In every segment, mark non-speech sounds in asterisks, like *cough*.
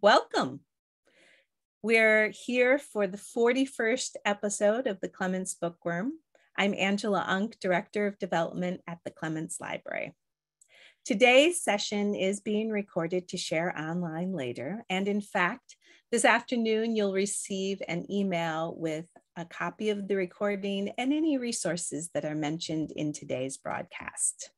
Welcome. We're here for the 41st episode of the Clements Bookworm. I'm Angela Oonk, Director of Development at the Clements Library. Today's session is being recorded to share online later. And in fact, this afternoon, you'll receive an email with a copy of the recording and any resources that are mentioned in today's broadcast.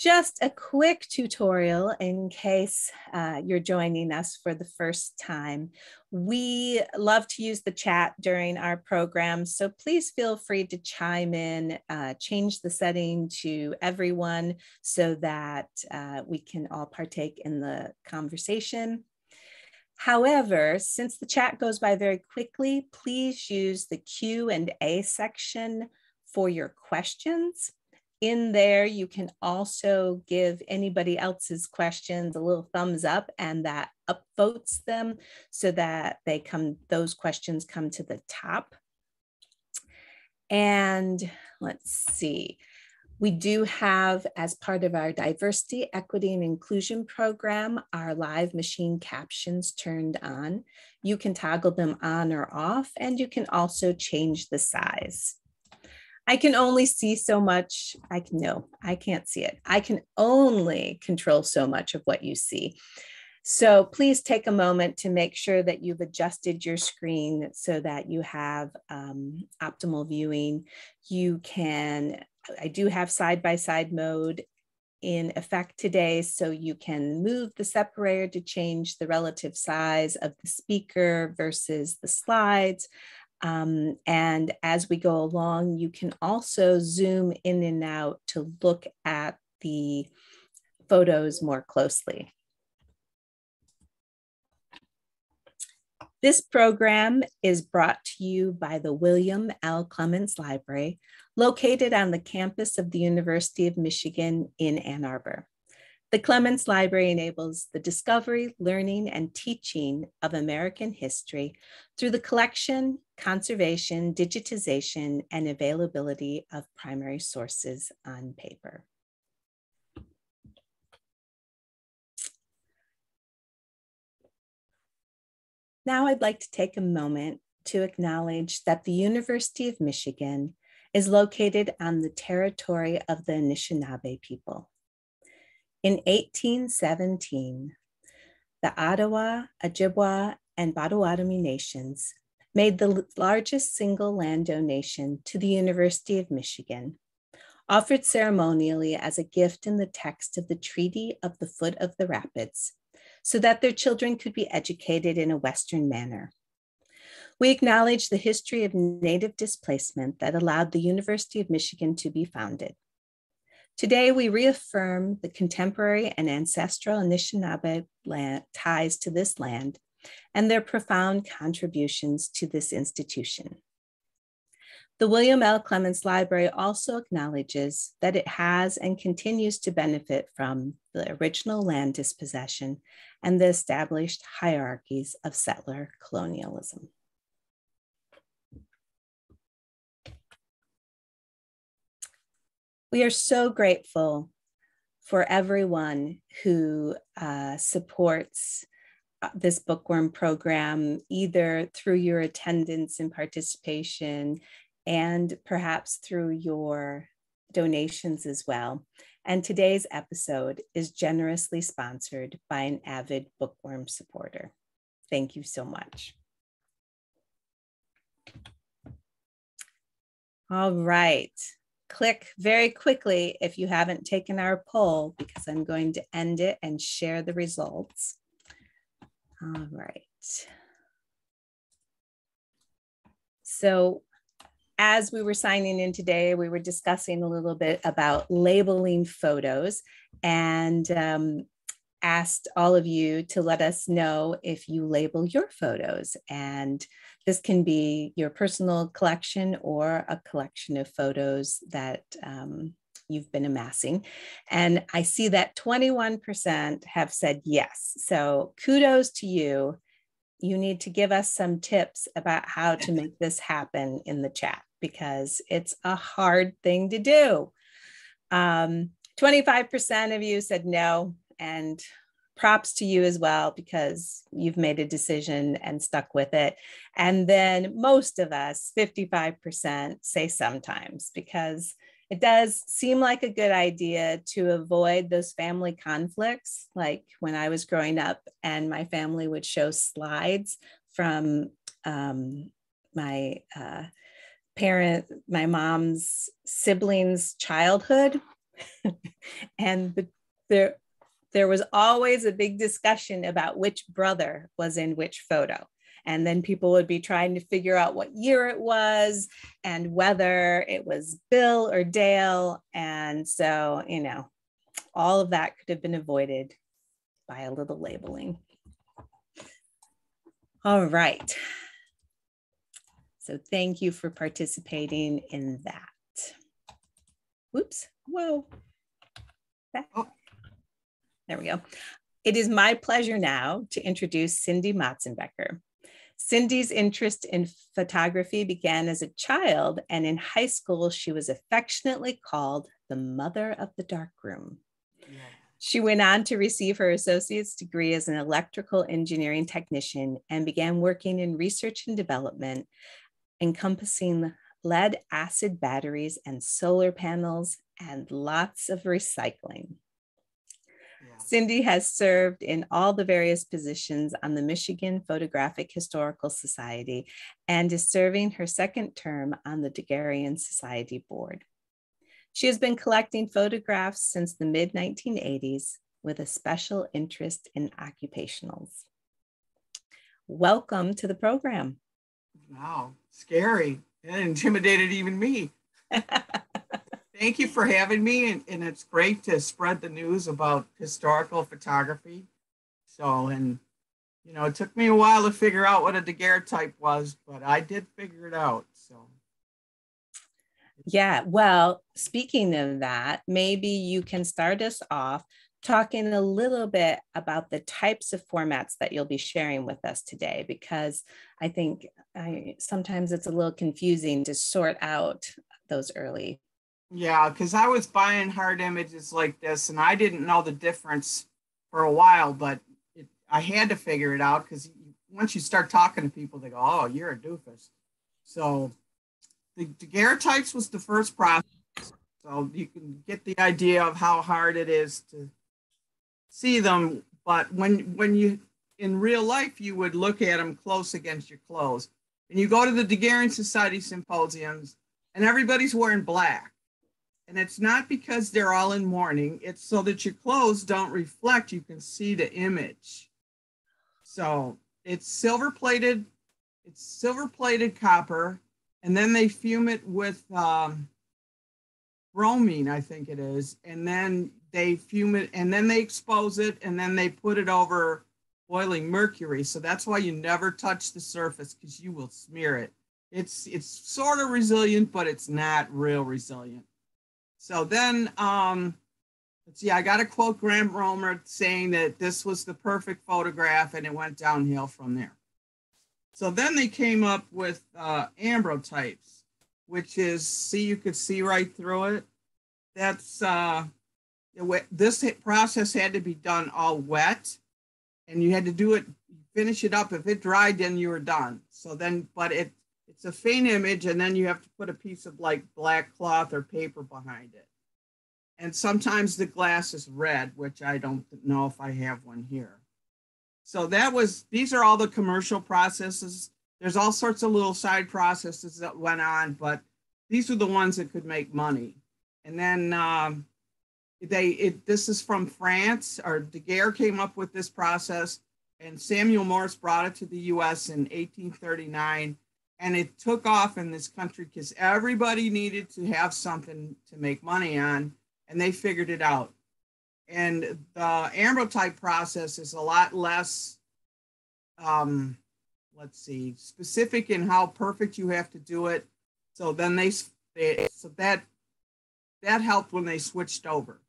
Just a quick tutorial in case uh, you're joining us for the first time. We love to use the chat during our program, so please feel free to chime in, uh, change the setting to everyone so that uh, we can all partake in the conversation. However, since the chat goes by very quickly, please use the Q and A section for your questions in there, you can also give anybody else's questions a little thumbs up and that upvotes them so that they come, those questions come to the top. And let's see, we do have as part of our diversity, equity, and inclusion program, our live machine captions turned on. You can toggle them on or off, and you can also change the size. I can only see so much. I can no, I can't see it. I can only control so much of what you see. So please take a moment to make sure that you've adjusted your screen so that you have um, optimal viewing. You can, I do have side-by-side mode in effect today, so you can move the separator to change the relative size of the speaker versus the slides. Um, and as we go along, you can also zoom in and out to look at the photos more closely. This program is brought to you by the William L. Clements Library, located on the campus of the University of Michigan in Ann Arbor. The Clements Library enables the discovery, learning, and teaching of American history through the collection, conservation, digitization, and availability of primary sources on paper. Now I'd like to take a moment to acknowledge that the University of Michigan is located on the territory of the Anishinaabe people. In 1817, the Ottawa, Ojibwa, and Potawatomi nations made the largest single land donation to the University of Michigan, offered ceremonially as a gift in the text of the Treaty of the Foot of the Rapids, so that their children could be educated in a Western manner. We acknowledge the history of Native displacement that allowed the University of Michigan to be founded. Today, we reaffirm the contemporary and ancestral Anishinaabe land, ties to this land and their profound contributions to this institution. The William L. Clements Library also acknowledges that it has and continues to benefit from the original land dispossession and the established hierarchies of settler colonialism. We are so grateful for everyone who uh, supports uh, this bookworm program, either through your attendance and participation, and perhaps through your donations as well. And today's episode is generously sponsored by an avid bookworm supporter. Thank you so much. All right click very quickly if you haven't taken our poll because I'm going to end it and share the results. All right. So as we were signing in today, we were discussing a little bit about labeling photos and um, asked all of you to let us know if you label your photos. And this can be your personal collection or a collection of photos that um, you've been amassing. And I see that 21% have said yes. So kudos to you. You need to give us some tips about how to make this happen in the chat because it's a hard thing to do. Um, 25% of you said no, and props to you as well because you've made a decision and stuck with it. And then most of us, 55%, say sometimes because it does seem like a good idea to avoid those family conflicts. Like when I was growing up, and my family would show slides from um, my uh, parent, my mom's siblings' childhood. *laughs* and the, there, there was always a big discussion about which brother was in which photo. And then people would be trying to figure out what year it was and whether it was Bill or Dale. And so, you know, all of that could have been avoided by a little labeling. All right. So thank you for participating in that. Whoops, whoa. Back. Oh, There we go. It is my pleasure now to introduce Cindy Motzenbecker. Cindy's interest in photography began as a child, and in high school, she was affectionately called the mother of the darkroom. Yeah. She went on to receive her associate's degree as an electrical engineering technician and began working in research and development, encompassing lead acid batteries and solar panels and lots of recycling. Cindy has served in all the various positions on the Michigan Photographic Historical Society and is serving her second term on the Daguerrean Society Board. She has been collecting photographs since the mid 1980s with a special interest in occupationals. Welcome to the program. Wow, scary. It intimidated even me. *laughs* Thank you for having me, and, and it's great to spread the news about historical photography. So, and you know, it took me a while to figure out what a daguerreotype was, but I did figure it out. So, yeah. Well, speaking of that, maybe you can start us off talking a little bit about the types of formats that you'll be sharing with us today, because I think I, sometimes it's a little confusing to sort out those early yeah, because I was buying hard images like this and I didn't know the difference for a while, but it, I had to figure it out because once you start talking to people, they go, oh, you're a doofus. So the daguerreotypes was the first process. So you can get the idea of how hard it is to see them. But when, when you, in real life, you would look at them close against your clothes. And you go to the Daguerrean Society symposiums and everybody's wearing black and it's not because they're all in mourning, it's so that your clothes don't reflect, you can see the image. So it's silver plated, it's silver plated copper, and then they fume it with um, bromine, I think it is, and then they fume it and then they expose it and then they put it over boiling mercury. So that's why you never touch the surface because you will smear it. It's it's sort of resilient, but it's not real resilient. So then, um, let's see, I got to quote Grant Romer saying that this was the perfect photograph and it went downhill from there. So then they came up with uh, ambrotypes, which is, see, you could see right through it. That's, uh, this process had to be done all wet and you had to do it, finish it up. If it dried, then you were done. So then, but it it's a faint image, and then you have to put a piece of like black cloth or paper behind it. And sometimes the glass is red, which I don't know if I have one here. So that was, these are all the commercial processes. There's all sorts of little side processes that went on, but these were the ones that could make money. And then um, they, it, this is from France, or Daguerre came up with this process, and Samuel Morse brought it to the US in 1839 and it took off in this country because everybody needed to have something to make money on and they figured it out. And the ambrotype process is a lot less um, let's see specific in how perfect you have to do it. So then they, they so that that helped when they switched over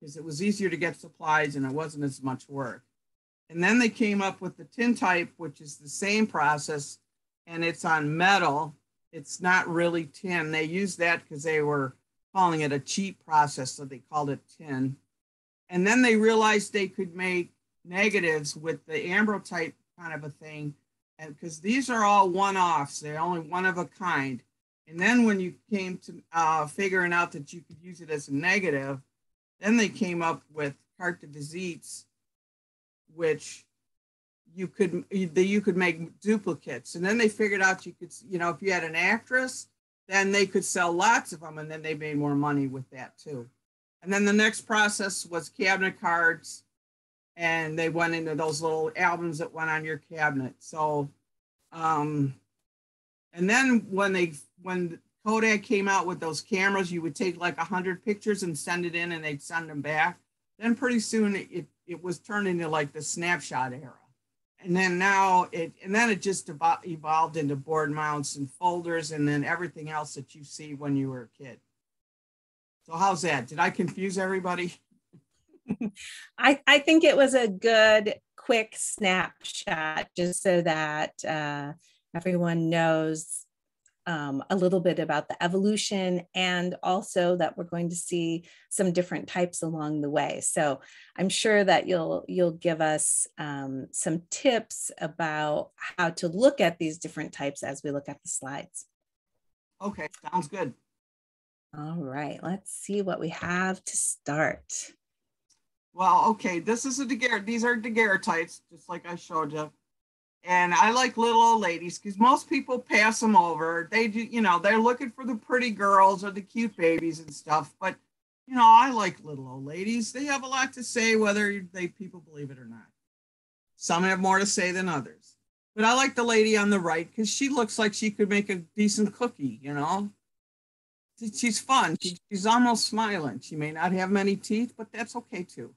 because it was easier to get supplies and it wasn't as much work. And then they came up with the tintype which is the same process and it's on metal. It's not really tin. They used that because they were calling it a cheap process, so they called it tin. And then they realized they could make negatives with the ambrotype kind of a thing. And because these are all one offs, they're only one of a kind. And then when you came to uh, figuring out that you could use it as a negative, then they came up with carte de visites, which you could that you could make duplicates. And then they figured out you could, you know, if you had an actress, then they could sell lots of them, and then they made more money with that too. And then the next process was cabinet cards, and they went into those little albums that went on your cabinet. So, um, and then when they when Kodak came out with those cameras, you would take like a hundred pictures and send it in, and they'd send them back. Then pretty soon it it was turned into like the snapshot era, and then now it and then it just evolved into board mounts and folders, and then everything else that you see when you were a kid. So how's that? Did I confuse everybody? *laughs* I, I think it was a good quick snapshot just so that uh, everyone knows um, a little bit about the evolution and also that we're going to see some different types along the way. So I'm sure that you'll you'll give us um, some tips about how to look at these different types as we look at the slides. Okay, sounds good. All right, let's see what we have to start. Well, okay, this is a daguerre. These are daguerreotypes, just like I showed you. And I like little old ladies because most people pass them over. They do, you know, they're looking for the pretty girls or the cute babies and stuff. But, you know, I like little old ladies. They have a lot to say, whether they people believe it or not. Some have more to say than others. But I like the lady on the right because she looks like she could make a decent cookie, you know? she's fun. she's almost smiling. She may not have many teeth, but that's okay too.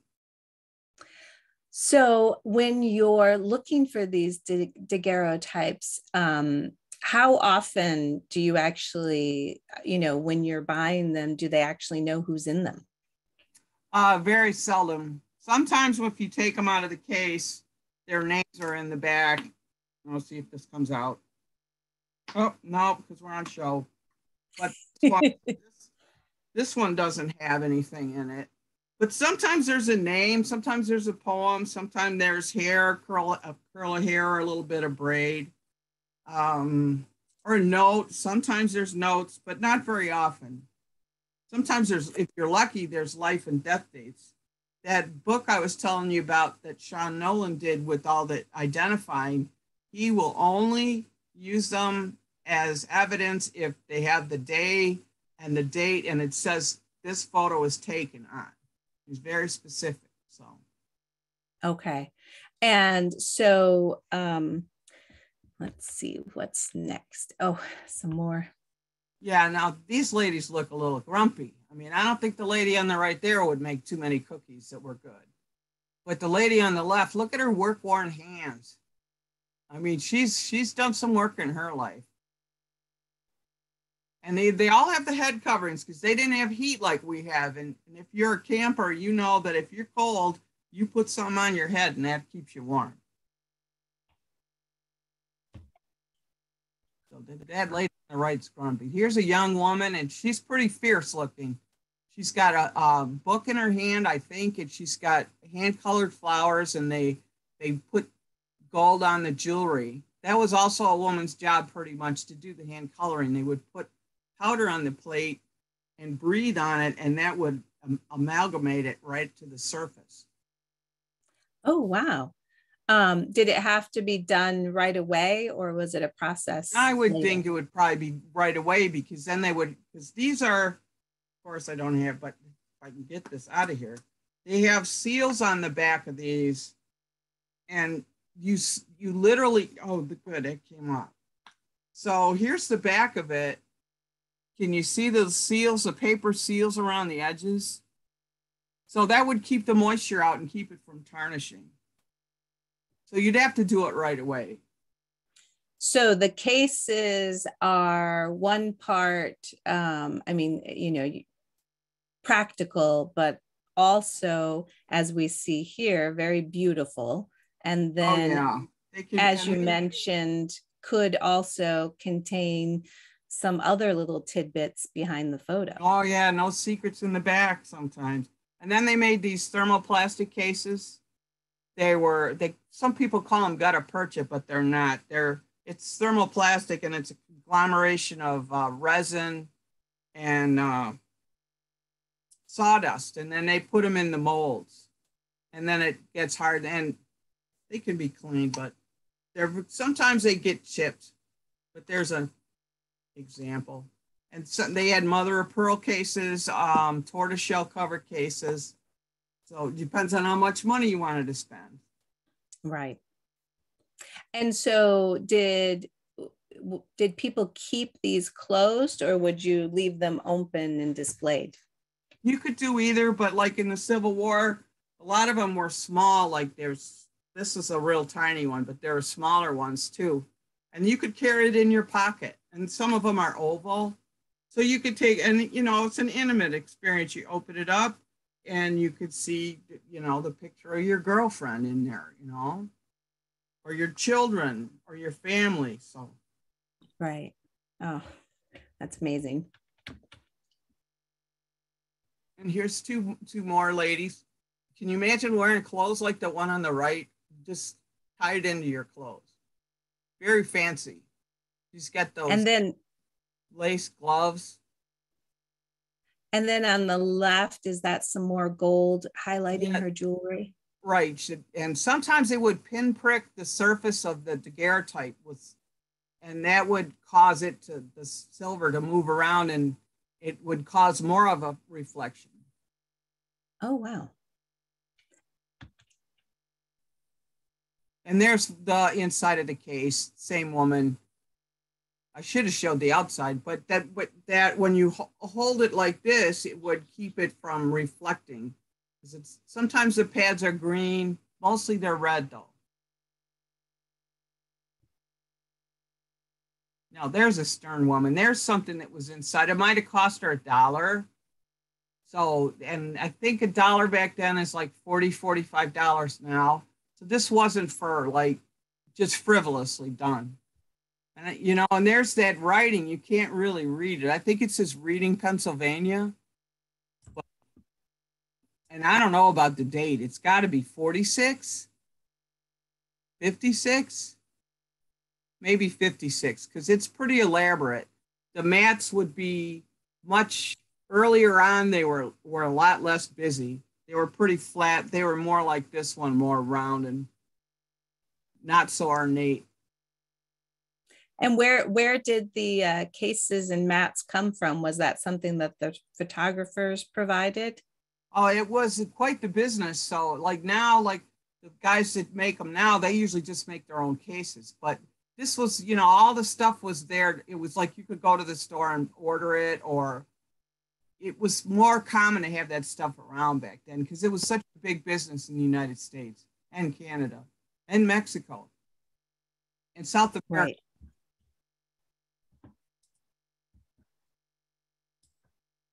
So when you're looking for these daguerreotypes, um, how often do you actually, you know, when you're buying them, do they actually know who's in them? Uh, very seldom. Sometimes if you take them out of the case, their names are in the back. I'll see if this comes out. Oh, no, because we're on show. But *laughs* this, this one doesn't have anything in it. But sometimes there's a name, sometimes there's a poem, sometimes there's hair, curl a curl of hair, or a little bit of braid, um, or a note. Sometimes there's notes, but not very often. Sometimes there's, if you're lucky, there's life and death dates. That book I was telling you about that Sean Nolan did with all the identifying, he will only use them as evidence if they have the day and the date and it says this photo was taken on. He's very specific. So okay. And so um let's see what's next. Oh, some more. Yeah, now these ladies look a little grumpy. I mean, I don't think the lady on the right there would make too many cookies that were good. But the lady on the left, look at her work worn hands. I mean, she's she's done some work in her life and they, they all have the head coverings because they didn't have heat like we have. And, and if you're a camper, you know that if you're cold, you put something on your head and that keeps you warm. So that lady on the right's grumpy. Here's a young woman and she's pretty fierce looking. She's got a, a book in her hand, I think, and she's got hand colored flowers and they they put gold on the jewelry. That was also a woman's job pretty much to do the hand coloring. They would put powder on the plate and breathe on it, and that would um, amalgamate it right to the surface. Oh, wow. Um, did it have to be done right away or was it a process? I would later? think it would probably be right away because then they would, because these are, of course, I don't have, but if I can get this out of here, they have seals on the back of these, and you you literally, oh, the good, it came off. So here's the back of it, can you see the seals, the paper seals around the edges? So that would keep the moisture out and keep it from tarnishing. So you'd have to do it right away. So the cases are one part, um, I mean, you know, practical, but also, as we see here, very beautiful. And oh, then, oh, yeah. as you mentioned, could also contain some other little tidbits behind the photo. Oh yeah, no secrets in the back sometimes. And then they made these thermoplastic cases. They were they some people call them gutta percha, but they're not. They're it's thermoplastic and it's a conglomeration of uh, resin and uh, sawdust, and then they put them in the molds, and then it gets hard. And they can be cleaned, but they're sometimes they get chipped. But there's an example and so they had mother of pearl cases, um, tortoiseshell covered cases. So it depends on how much money you wanted to spend. Right. And so did did people keep these closed or would you leave them open and displayed? You could do either, but like in the Civil War, a lot of them were small. Like there's this is a real tiny one, but there are smaller ones too. And you could carry it in your pocket. And some of them are oval so you could take, and you know, it's an intimate experience. You open it up and you could see, you know, the picture of your girlfriend in there, you know, or your children or your family. So, right. Oh, that's amazing. And here's two two more ladies. Can you imagine wearing clothes like the one on the right, just tied into your clothes? Very fancy. She's got those. And then lace gloves. And then on the left, is that some more gold highlighting yeah. her jewelry? Right. And sometimes they would pinprick the surface of the daguerreotype with, and that would cause it to the silver to move around and it would cause more of a reflection. Oh, wow. And there's the inside of the case, same woman, I should have showed the outside, but that that when you hold it like this, it would keep it from reflecting. Because it's sometimes the pads are green, mostly they're red though. Now there's a stern woman. There's something that was inside. It might have cost her a dollar. So, and I think a dollar back then is like 40, 45 dollars now. So this wasn't for like just frivolously done. And you know, and there's that writing. You can't really read it. I think it says Reading Pennsylvania. And I don't know about the date. It's got to be 46, 56, maybe 56, because it's pretty elaborate. The mats would be much earlier on, they were, were a lot less busy. They were pretty flat. They were more like this one, more round and not so ornate. And where where did the uh, cases and mats come from? Was that something that the photographers provided? Oh, it was quite the business. So like now, like the guys that make them now, they usually just make their own cases. But this was, you know, all the stuff was there. It was like you could go to the store and order it, or it was more common to have that stuff around back then because it was such a big business in the United States and Canada and Mexico and South America. Right.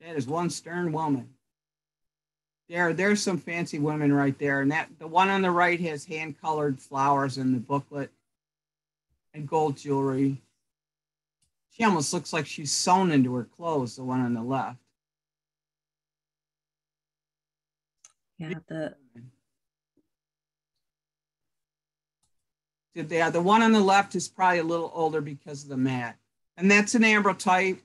That is one stern woman. There, there's some fancy women right there, and that the one on the right has hand-colored flowers in the booklet and gold jewelry. She almost looks like she's sewn into her clothes. The one on the left. Yeah, the yeah, the one on the left is probably a little older because of the mat, and that's an ambrotype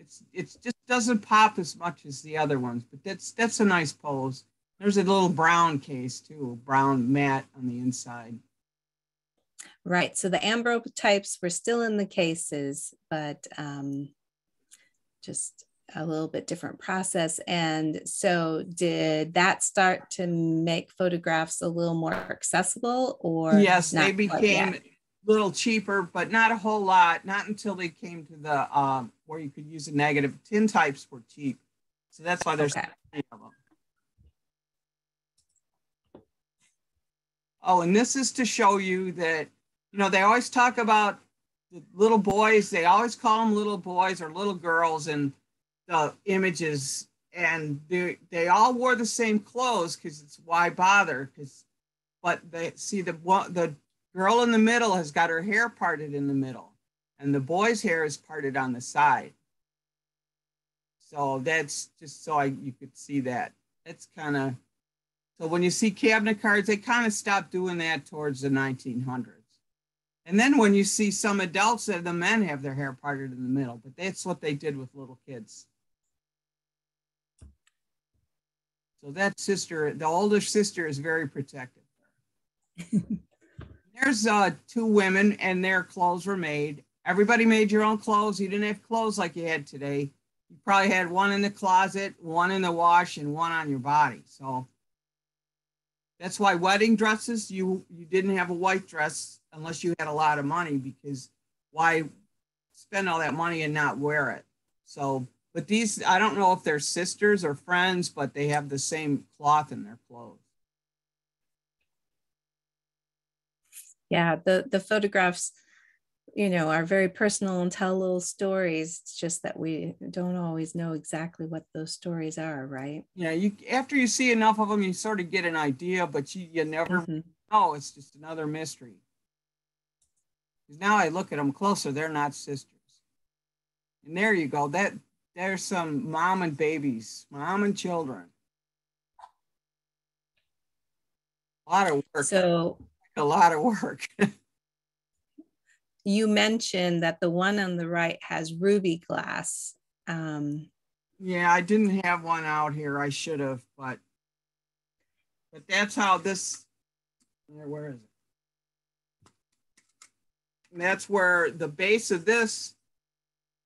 it's it's just doesn't pop as much as the other ones, but that's that's a nice pose. There's a little brown case too, brown mat on the inside. Right. So the ambrotypes were still in the cases, but um, just a little bit different process. And so, did that start to make photographs a little more accessible, or yes, they became little cheaper, but not a whole lot. Not until they came to the um, where you could use a negative. Tin types were cheap, so that's why there's okay. three of them. Oh, and this is to show you that you know they always talk about the little boys. They always call them little boys or little girls and the images, and they they all wore the same clothes because it's why bother? Because but they see the the girl in the middle has got her hair parted in the middle, and the boy's hair is parted on the side. So that's just so I, you could see that. it's kind of so when you see cabinet cards, they kind of stopped doing that towards the 1900s. And then when you see some adults, that the men have their hair parted in the middle, but that's what they did with little kids. So that sister, the older sister, is very protective. *laughs* There's uh, two women, and their clothes were made. Everybody made your own clothes. You didn't have clothes like you had today. You probably had one in the closet, one in the wash, and one on your body. So that's why wedding dresses, you you didn't have a white dress unless you had a lot of money because why spend all that money and not wear it? So, but these I don't know if they're sisters or friends, but they have the same cloth in their clothes. Yeah, the the photographs you know are very personal and tell little stories. It's just that we don't always know exactly what those stories are right? Yeah you after you see enough of them you sort of get an idea but you, you never mm-hmm. know. It's just another mystery. Because now i look at them closer they're not sisters. And there you go. That there's some mom and babies mom and children. A lot of work. So a lot of work *laughs* you mentioned that the one on the right has ruby glass. Um, yeah, I didn't have one out here. I should have, but but that's how this. Where is it? And that's where the base of this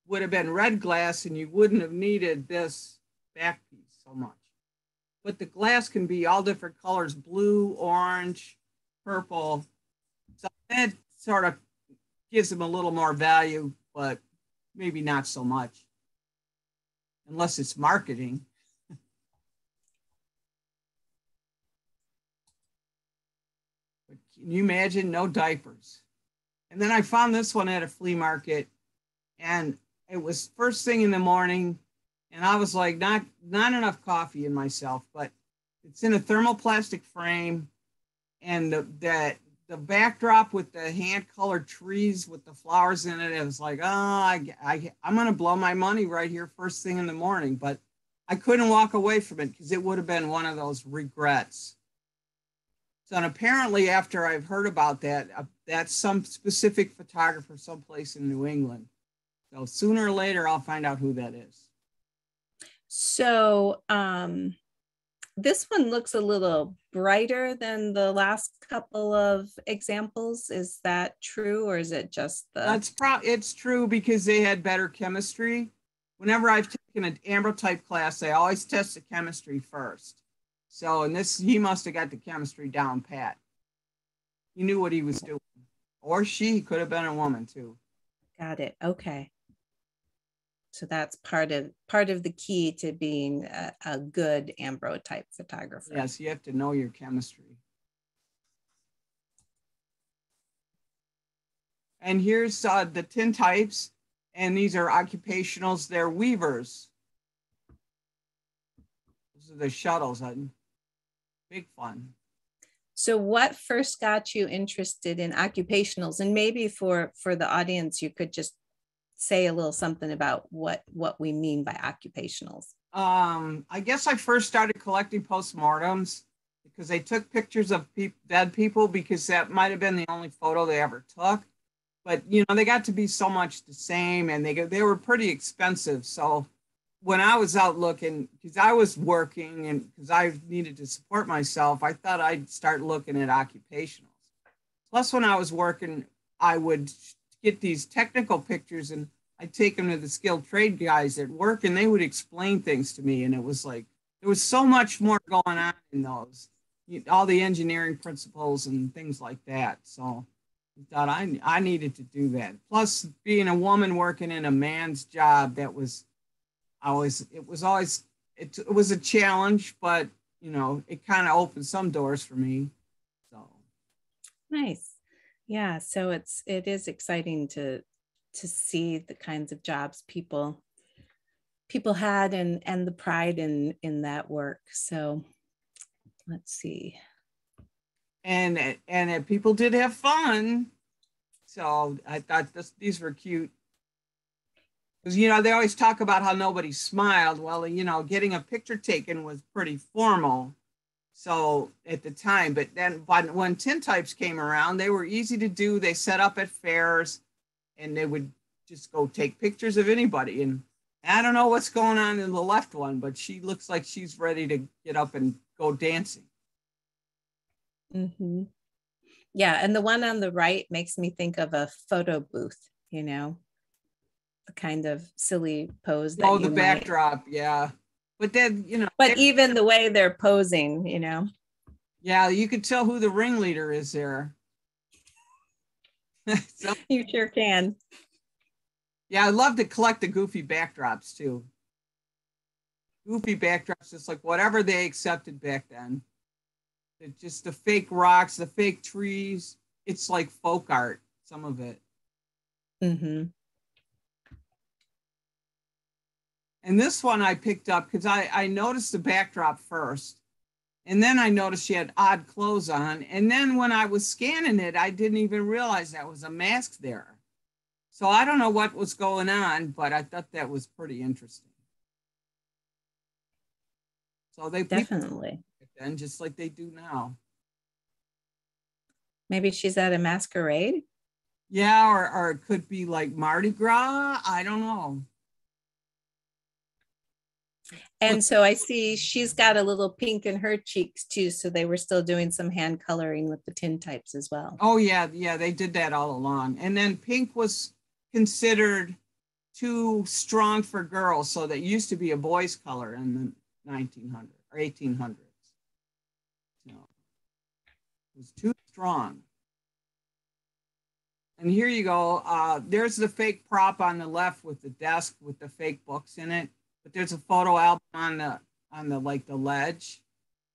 would have been red glass, and you wouldn't have needed this back piece so much. But the glass can be all different colors: blue, orange, purple. So that sort of gives them a little more value, but maybe not so much, unless it's marketing. *laughs* but can you imagine no diapers? And then I found this one at a flea market, and it was first thing in the morning, and I was like, not not enough coffee in myself, but it's in a thermoplastic frame, and the, that the backdrop with the hand colored trees with the flowers in it, it was like, oh, I, I, I'm going to blow my money right here first thing in the morning. But I couldn't walk away from it because it would have been one of those regrets. So, and apparently, after I've heard about that, uh, that's some specific photographer someplace in New England. So, sooner or later, I'll find out who that is. So, um, this one looks a little brighter than the last couple of examples. Is that true, or is it just the? That's pro. It's true because they had better chemistry. Whenever I've taken an ambrotype class, they always test the chemistry first. So, and this, he must have got the chemistry down pat. He knew what he was doing, or she could have been a woman too. Got it. Okay so that's part of part of the key to being a, a good ambrotype photographer. Yes you have to know your chemistry. And here's uh, the tintypes and these are occupationals. They're weavers. These are the shuttles big fun. So what first got you interested in occupationals? And maybe for for the audience you could just say a little something about what what we mean by occupationals? Um, I guess I first started collecting postmortems because they took pictures of pe- dead people because that might have been the only photo they ever took. But you know, they got to be so much the same, and they they were pretty expensive. So when I was out looking, because I was working and because I needed to support myself, I thought I'd start looking at occupationals. Plus, when I was working, I would get these technical pictures and I'd take them to the skilled trade guys at work and they would explain things to me. And it was like, there was so much more going on in those, all the engineering principles and things like that. So I thought I, I needed to do that. Plus, being a woman working in a man's job, that was always, it was always, it, it was a challenge, but you know, it kind of opened some doors for me. So nice yeah so it's it is exciting to to see the kinds of jobs people people had and and the pride in in that work so let's see and and people did have fun so i thought this, these were cute Because, you know, they always talk about how nobody smiled. Well, you know, getting a picture taken was pretty formal. So at the time, but then when tintypes came around, they were easy to do. They set up at fairs and they would just go take pictures of anybody. And I don't know what's going on in the left one, but she looks like she's ready to get up and go dancing. Mm-hmm. Yeah. And the one on the right makes me think of a photo booth, you know, the kind of silly pose. That oh, the backdrop. Yeah. But then, you know, but even the way they're posing, you know. Yeah, you can tell who the ringleader is there. *laughs* so, you sure can. Yeah, I love to collect the goofy backdrops too. Goofy backdrops, just like whatever they accepted back then. It's just the fake rocks, the fake trees. It's like folk art, some of it. Mm-hmm. And this one I picked up because I, I noticed the backdrop first. And then I noticed she had odd clothes on. And then when I was scanning it, I didn't even realize that was a mask there. So I don't know what was going on, but I thought that was pretty interesting. So they definitely then just like they do now. Maybe she's at a masquerade. Yeah, or, or it could be like Mardi Gras. I don't know. And so I see she's got a little pink in her cheeks too. So they were still doing some hand coloring with the tintypes as well. Oh, yeah. Yeah. They did that all along. And then pink was considered too strong for girls. So that used to be a boy's color in the 1900s or 1800s. No, it was too strong. And here you go. Uh, there's the fake prop on the left with the desk with the fake books in it but there's a photo album on the on the like the ledge.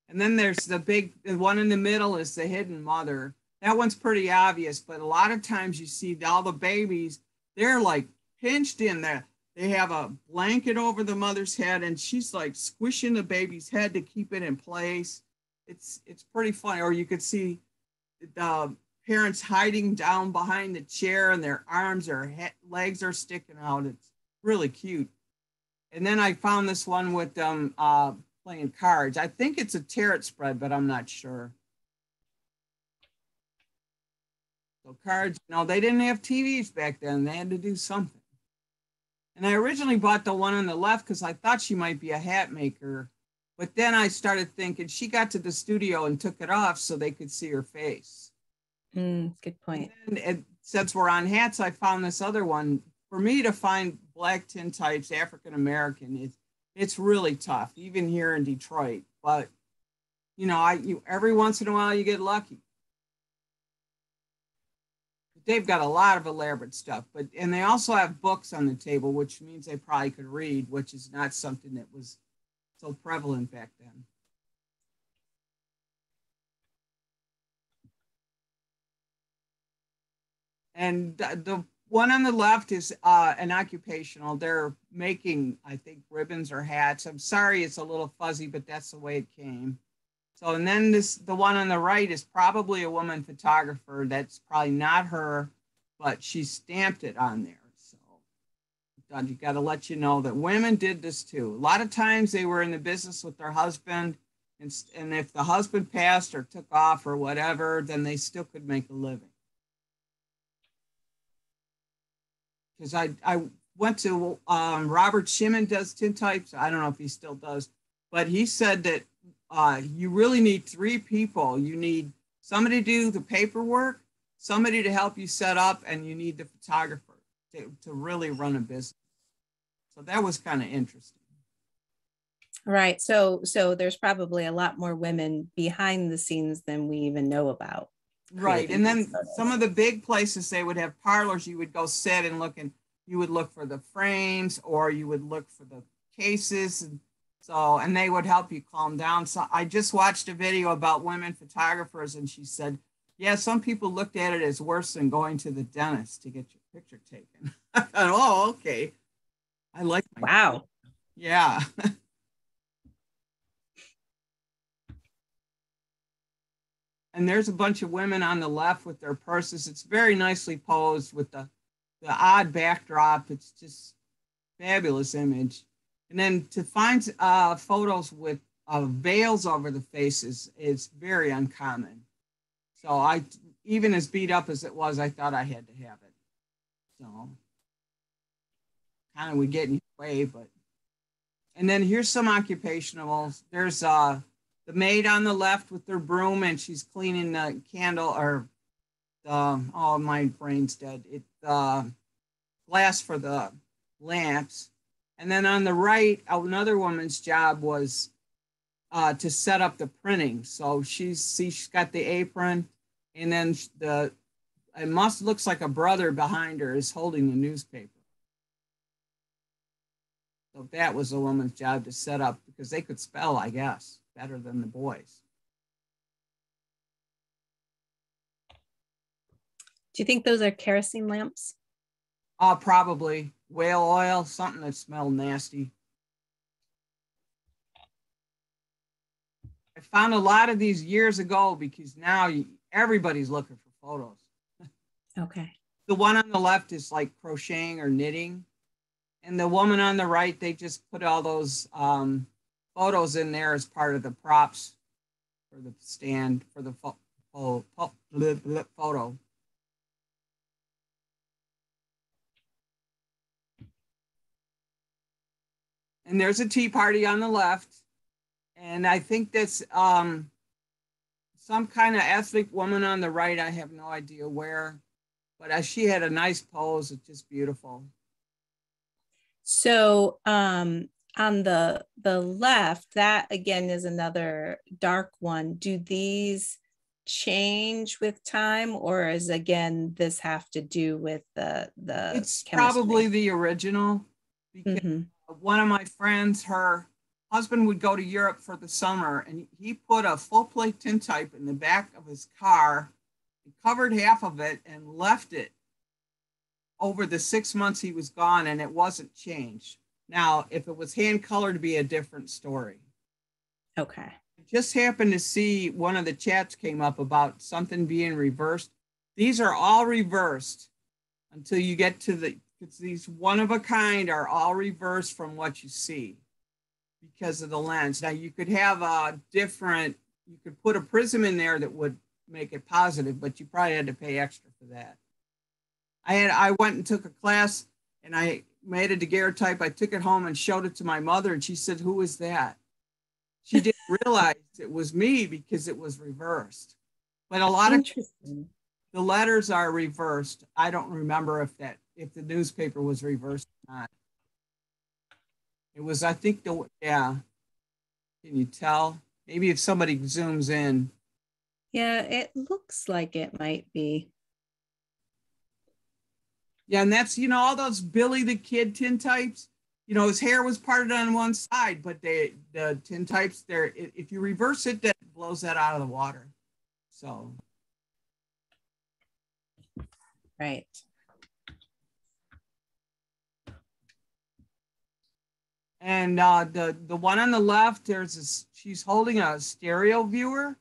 And then there's the big the one in the middle is the hidden mother. That one's pretty obvious, but a lot of times you see all the babies, they're like pinched in there. They have a blanket over the mother's head and she's like squishing the baby's head to keep it in place. It's it's pretty funny. Or you could see the parents hiding down behind the chair and their arms or legs are sticking out. It's really cute. And then I found this one with them uh, playing cards. I think it's a tarot spread, but I'm not sure. So cards, no, they didn't have TVs back then. They had to do something. And I originally bought the one on the left because I thought she might be a hat maker. But then I started thinking she got to the studio and took it off so they could see her face. Mm, good point. And, and since we're on hats, I found this other one. For me to find black tintypes, African American, it's it's really tough, even here in Detroit. But you know, I you every once in a while you get lucky. They've got a lot of elaborate stuff, but and they also have books on the table, which means they probably could read, which is not something that was so prevalent back then. And the one on the left is uh, an occupational. They're making, I think, ribbons or hats. I'm sorry, it's a little fuzzy, but that's the way it came. So, and then this, the one on the right is probably a woman photographer. That's probably not her, but she stamped it on there. So, you got to let you know that women did this too. A lot of times they were in the business with their husband, and, and if the husband passed or took off or whatever, then they still could make a living. Because I, I went to um, Robert Shimon does tintypes. I don't know if he still does, but he said that uh, you really need three people. You need somebody to do the paperwork, somebody to help you set up, and you need the photographer to, to really run a business. So that was kind of interesting. Right. So so there's probably a lot more women behind the scenes than we even know about. Right. And then some of the big places they would have parlors you would go sit and look and you would look for the frames or you would look for the cases and so and they would help you calm down. So I just watched a video about women photographers and she said, yeah, some people looked at it as worse than going to the dentist to get your picture taken. *laughs* I thought, oh, okay. I like Wow. Yeah. *laughs* and there's a bunch of women on the left with their purses. It's very nicely posed with the the odd backdrop. It's just fabulous image. And then to find uh, photos with uh, veils over the faces is very uncommon. So I, even as beat up as it was, I thought I had to have it. So kind of would get in your way, but. And then here's some occupationals. There's uh, the maid on the left with their broom, and she's cleaning the candle or the oh my brain's dead. It uh, glass for the lamps. And then on the right, another woman's job was uh, to set up the printing. So she's see she's got the apron, and then the it must looks like a brother behind her is holding the newspaper. So that was a woman's job to set up because they could spell, I guess, better than the boys. Do you think those are kerosene lamps? Uh, probably whale oil, something that smelled nasty. I found a lot of these years ago because now everybody's looking for photos. Okay. The one on the left is like crocheting or knitting. And the woman on the right, they just put all those um, photos in there as part of the props for the stand for the fo- fo- fo- photo. And there's a tea party on the left. And I think that's um, some kind of ethnic woman on the right. I have no idea where, but as she had a nice pose, it's just beautiful. So um, on the the left, that again is another dark one. Do these change with time, or is again this have to do with the the? It's chemistry? probably the original because mm-hmm one of my friends, her husband would go to Europe for the summer and he put a full plate tintype in the back of his car, covered half of it and left it over the six months he was gone and it wasn't changed. Now, if it was hand colored, it'd be a different story. Okay. I just happened to see one of the chats came up about something being reversed. These are all reversed until you get to the because these one of a kind are all reversed from what you see because of the lens. Now you could have a different, you could put a prism in there that would make it positive, but you probably had to pay extra for that. I had I went and took a class and I made a daguerreotype. I took it home and showed it to my mother, and she said, "Who is that?" She *laughs* didn't realize it was me because it was reversed. But a lot of the letters are reversed. I don't remember if that if the newspaper was reversed or not. It was, I think, the yeah. Can you tell? Maybe if somebody zooms in. Yeah, it looks like it might be. Yeah, and that's you know all those Billy the Kid tintypes. You know his hair was parted on one side, but they the tintypes there. If you reverse it, that blows that out of the water. So. Right. And uh, the the one on the left, there's this, she's holding a stereo viewer.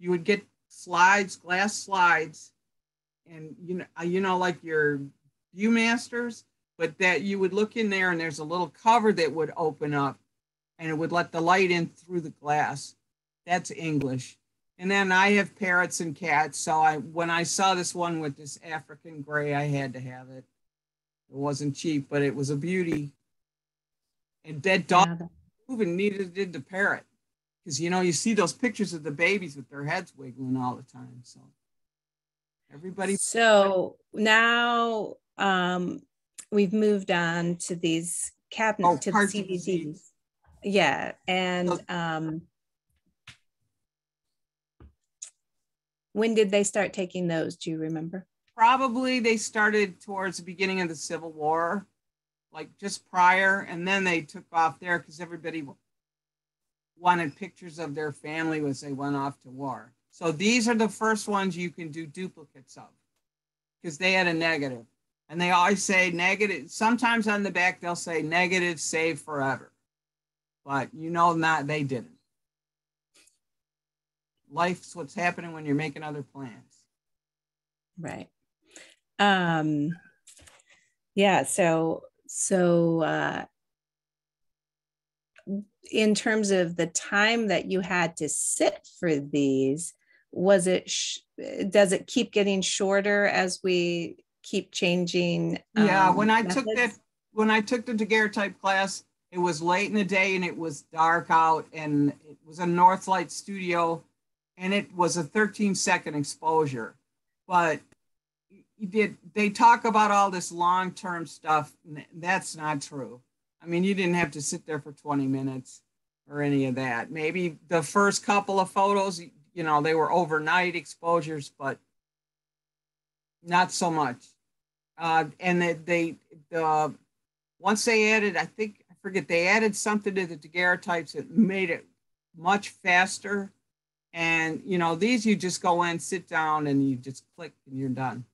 You would get slides, glass slides, and you know, uh, you know, like your ViewMasters, but that you would look in there, and there's a little cover that would open up, and it would let the light in through the glass. That's English. And then I have parrots and cats, so I when I saw this one with this African gray, I had to have it. It wasn't cheap, but it was a beauty and dead dog yeah. moving neither did the parrot because you know you see those pictures of the babies with their heads wiggling all the time so everybody so now um we've moved on to these cabinets oh, to the CDVs. Yeah, and um, when did they start taking those? Do you remember? Probably they started towards the beginning of the Civil War like just prior, and then they took off there because everybody wanted pictures of their family as they went off to war. So these are the first ones you can do duplicates of because they had a negative. And they always say negative. Sometimes on the back they'll say negative save forever. But you know not they didn't. Life's what's happening when you're making other plans. Right. Um yeah, so so uh, in terms of the time that you had to sit for these was it sh- does it keep getting shorter as we keep changing yeah um, when i methods? took that when i took the daguerreotype class it was late in the day and it was dark out and it was a northlight studio and it was a 13 second exposure. But you did they talk about all this long-term stuff that's not true. I mean you didn't have to sit there for 20 minutes or any of that. Maybe the first couple of photos you know they were overnight exposures but not so much uh, and they, they the once they added i think i forget they added something to the daguerreotypes that made it much faster and you know these you just go in sit down and you just click and you're done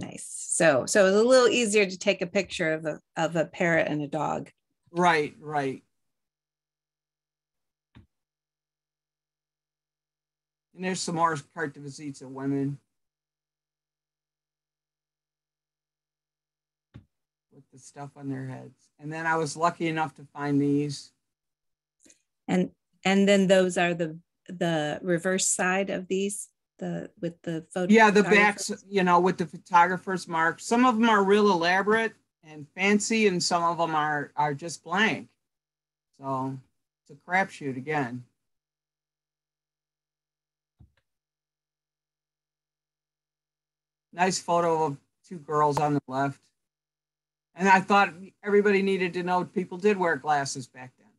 Nice. So so it was a little easier to take a picture of a of a parrot and a dog. Right, right. And there's some more carte de visites of women. With the stuff on their heads. And then I was lucky enough to find these. And and then those are the the reverse side of these the with the photo yeah the backs you know with the photographer's mark some of them are real elaborate and fancy and some of them are are just blank so it's a crapshoot again nice photo of two girls on the left and i thought everybody needed to know people did wear glasses back then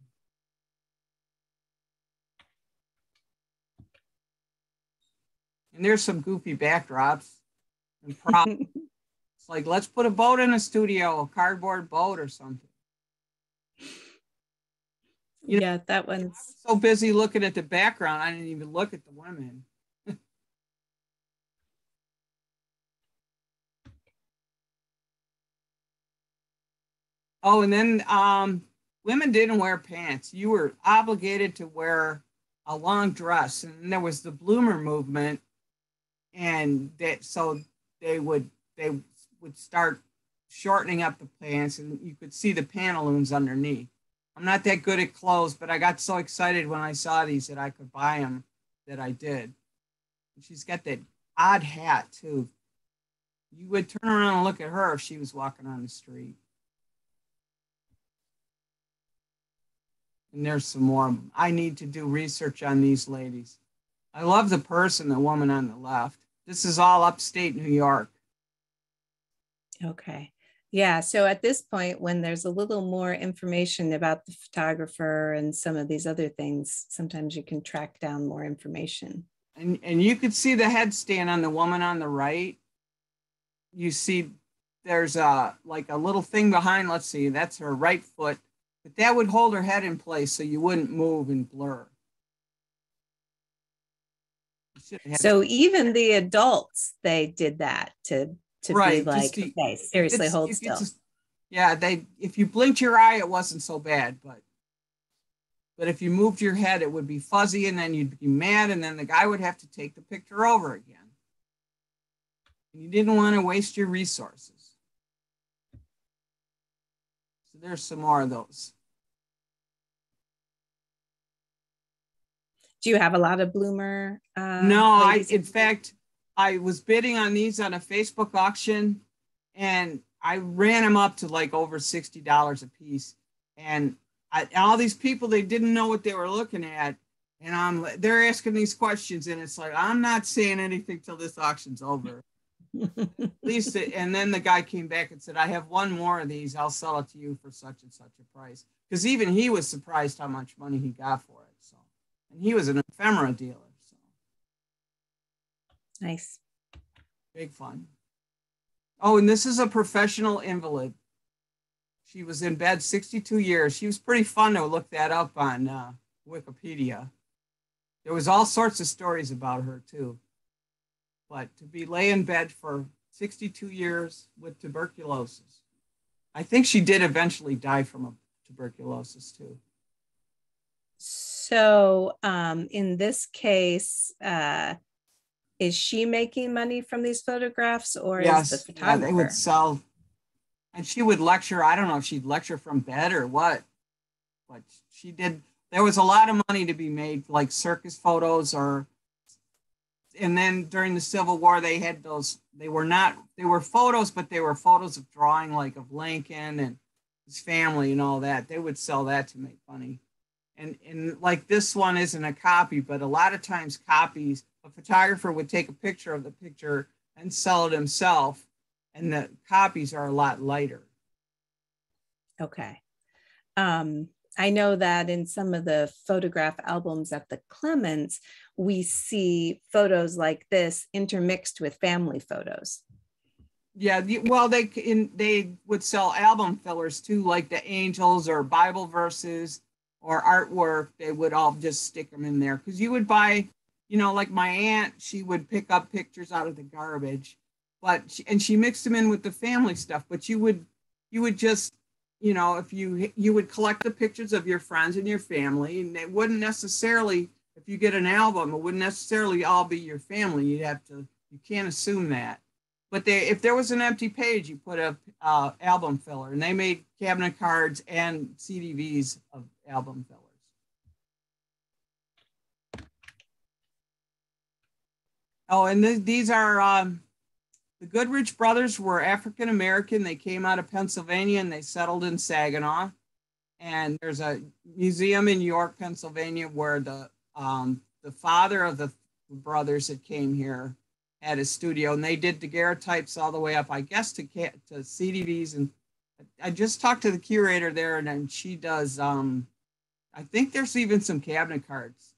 and there's some goofy backdrops and *laughs* props. it's like let's put a boat in a studio, a cardboard boat or something. You yeah, know, that one's so busy looking at the background, I didn't even look at the women. Oh, and then um, women didn't wear pants. You were obligated to wear a long dress, and there was the bloomer movement and that so they would they would start shortening up the pants and you could see the pantaloons underneath. I'm not that good at clothes, but I got so excited when I saw these that I could buy them that I did. she's got that odd hat too. You would turn around and look at her if she was walking on the street. And there's some more. I need to do research on these ladies. I love the person, the woman on the left. This is all upstate New York. Okay. Yeah. So at this point, when there's a little more information about the photographer and some of these other things, sometimes you can track down more information. And, and you could see the headstand on the woman on the right. You see there's a like a little thing behind, let's see, that's her right foot, but that would hold her head in place so you wouldn't move and blur. So even the adults, they did that to to right, be like, to, okay, seriously, hold still. Just, yeah, they if you blinked your eye, it wasn't so bad, but but if you moved your head, it would be fuzzy, and then you'd be mad, and then the guy would have to take the picture over again. And You didn't want to waste your resources. So there's some more of those. do you have a lot of bloomer uh, no i in fact i was bidding on these on a facebook auction and i ran them up to like over $60 a piece. And I, all these people they didn't know what they were looking at. And i'm they're asking these questions and it's like i'm not saying anything till this auction's over *laughs* least it, and then the guy came back and said i have one more of these i'll sell it to you for such and such a price because even he was surprised how much money he got for it So, and he was an ephemera dealer. So nice. Big fun. Oh, and this is a professional invalid. She was in bed 62 years. She was pretty fun to look that up on uh, Wikipedia. There was all sorts of stories about her too. But to be lay in bed for 62 years with tuberculosis. I think she did eventually die from a tuberculosis too. So um, in this case, uh, is she making money from these photographs or yes, is the yeah, photographer? they would sell, and she would lecture. I don't know if she'd lecture from bed or what, but she did. There was a lot of money to be made, like circus photos or. And then during the Civil War, they had those. They were not. They were photos, but they were photos of drawing, like of Lincoln and his family and all that. They would sell that to make money. And and like this one isn't a copy, but a lot of times copies a photographer would take a picture of the picture and sell it himself, and the copies are a lot lighter. Okay. Um, I know that in some of the photograph albums at the Clements, we see photos like this intermixed with family photos. Yeah, well, they in, they would sell album fillers too, like the angels or Bible verses or artwork. They would all just stick them in there because you would buy you know, like my aunt, she would pick up pictures out of the garbage, but she, and she mixed them in with the family stuff. But you would, you would just, you know, if you you would collect the pictures of your friends and your family, and it wouldn't necessarily, if you get an album, it wouldn't necessarily all be your family. You'd have to, you can't assume that. But they, if there was an empty page, you put a uh, album filler, and they made cabinet cards and CDVs of album fillers. Oh, and th- these are um, the Goodridge brothers were African American. They came out of Pennsylvania and they settled in Saginaw. And there's a museum in York, Pennsylvania, where the um, the father of the brothers that came here had a studio, and they did daguerreotypes all the way up, I guess, to to CDVs. And I just talked to the curator there, and, and she does. Um, I think there's even some cabinet cards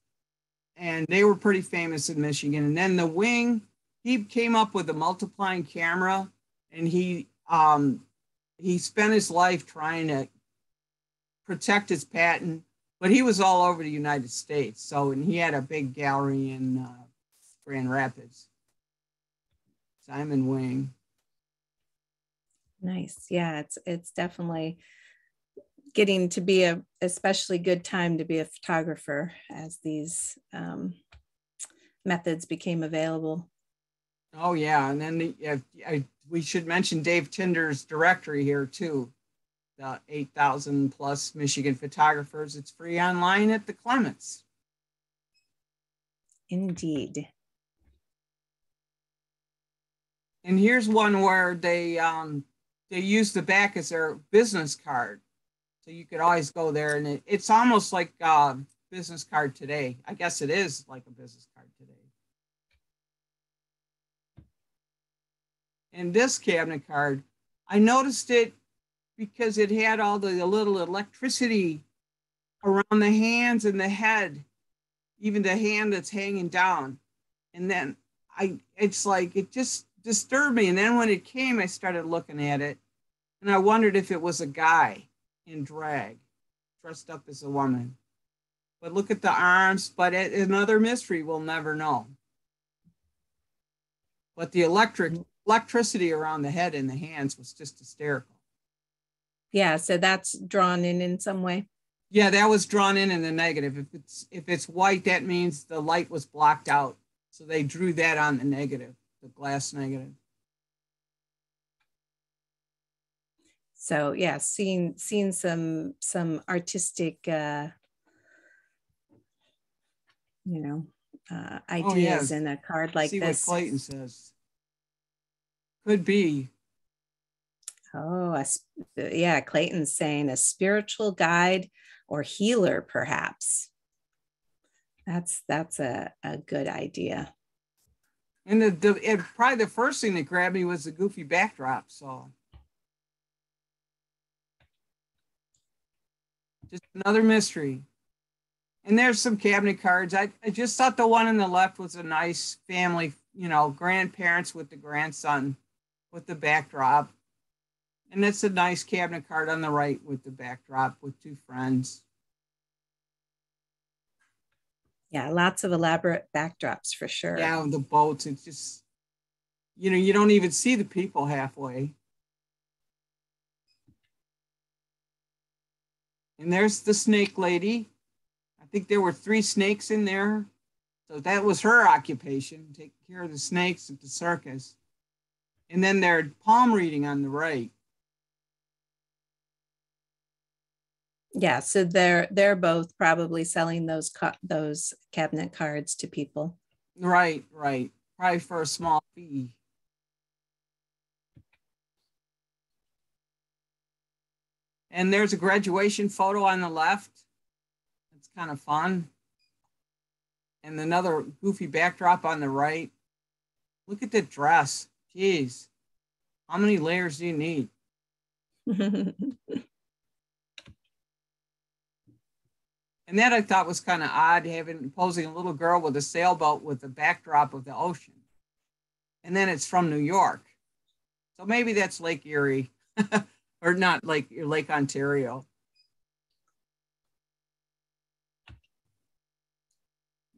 and they were pretty famous in Michigan. And then the wing, he came up with a multiplying camera, and he um, he spent his life trying to protect his patent, but he was all over the United States. So, and he had a big gallery in uh, Grand Rapids. Simon Wing. Nice. Yeah, it's it's definitely getting to be a especially good time to be a photographer as these um, methods became available. Oh yeah, and then the, I, we should mention Dave Tinder's directory here too. The 8,000 plus Michigan photographers. It's free online at the Clements. Indeed. And here's one where they um, they use the back as their business card. So you could always go there, and it, it's almost like a business card today. I guess it is like a business And this cabinet card, I noticed it because it had all the, the little electricity around the hands and the head, even the hand that's hanging down. And then I, it's like it just disturbed me. And then when it came, I started looking at it, and I wondered if it was a guy in drag, dressed up as a woman. But look at the arms, but it, another mystery we'll never know. But the electric electricity around the head and the hands was just hysterical. Yeah, so that's drawn in in some way. Yeah, that was drawn in in the negative. If it's if it's white, that means the light was blocked out. So they drew that on the negative, the glass negative. so yeah seeing seeing some some artistic uh you know uh ideas oh, yeah. in a card like See this what clayton says could be. Oh a, yeah clayton's saying a spiritual guide or healer perhaps. That's that's a, a good idea. And the, the it, probably the first thing that grabbed me was the goofy backdrop so. Just another mystery. And there's some cabinet cards. I, I just thought the one on the left was a nice family, you know, grandparents with the grandson with the backdrop. And it's a nice cabinet card on the right with the backdrop with two friends. Yeah, lots of elaborate backdrops for sure. Yeah, the boats. It's just, you know, you don't even see the people halfway. And there's the snake lady. I think there were three snakes in there. So that was her occupation, taking care of the snakes at the circus. And then their palm reading on the right. Yeah, so they're they're both probably selling those those cabinet cards to people. Right, right. Probably for a small fee. And there's a graduation photo on the left. It's kind of fun. And another goofy backdrop on the right. Look at the dress. Jeez. How many layers do you need? *laughs* And that I thought was kind of odd, having posing a little girl with a sailboat with the backdrop of the ocean. And then it's from New York. So maybe that's Lake Erie *laughs* or not Lake Lake Ontario.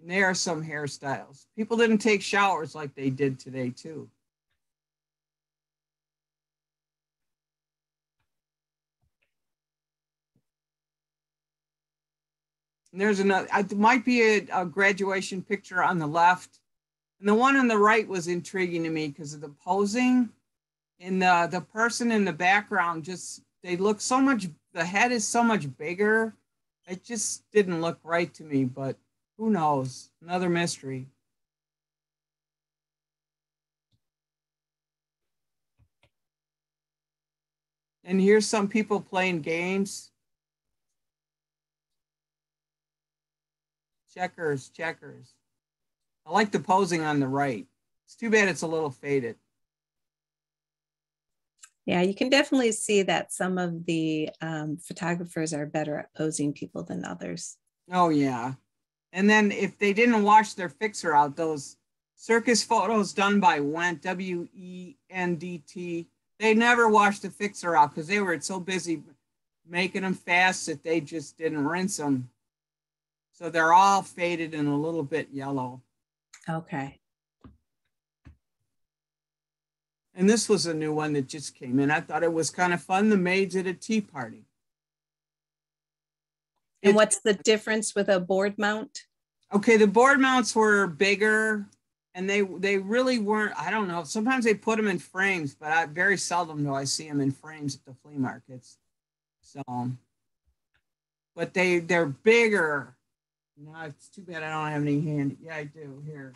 And there are some hairstyles. People didn't take showers like they did today, too. There's another, it might be a, a, graduation picture on the left. And the one on the right was intriguing to me because of the posing. And the, the person in the background just, they look so much, the head is so much bigger. It just didn't look right to me, but who knows? Another mystery. And here's some people playing games. Checkers, checkers. I like the posing on the right. It's too bad it's a little faded. Yeah, you can definitely see that some of the um, photographers are better at posing people than others. Oh, yeah. And then if they didn't wash their fixer out, those circus photos done by Wendt, W E N D T, they never washed the fixer out because they were so busy making them fast that they just didn't rinse them. So they're all faded and a little bit yellow. Okay. And this was a new one that just came in. I thought it was kind of fun. The maids at a tea party. And it, what's the difference with a board mount? Okay, the board mounts were bigger and they they really weren't i don't know sometimes they put them in frames but i very seldom do i see them in frames at the flea markets so but they they're bigger no, it's too bad I don't have any handy. Yeah, I do. Here,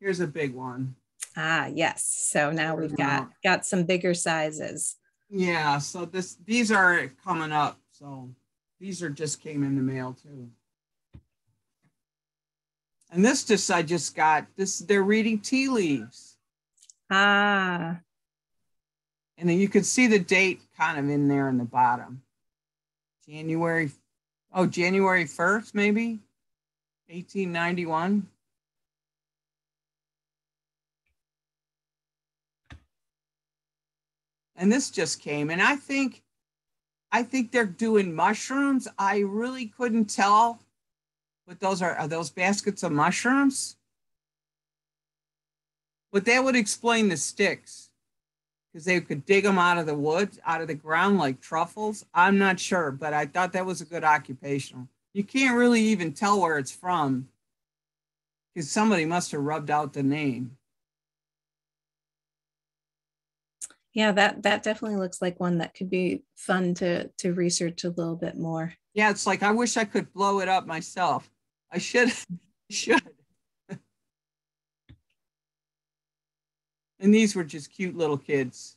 here's a big one. Ah, yes. So now we've got got some bigger sizes. Yeah. So this these are coming up. So these are just came in the mail too. And this just I just got this. They're reading tea leaves. Ah. And then you can see the date kind of in there in the bottom. January oh, January 1st, maybe 1891. And this just came, and I think, I think they're doing mushrooms. I really couldn't tell what those are. Are those baskets of mushrooms? But that would explain the sticks because they could dig them out of the woods, out of the ground like truffles. I'm not sure, but I thought that was a good occupational. You can't really even tell where it's from because somebody must have rubbed out the name. Yeah, that that definitely looks like one that could be fun to to research a little bit more. Yeah, it's like I wish I could blow it up myself. I should *laughs* should. And these were just cute little kids.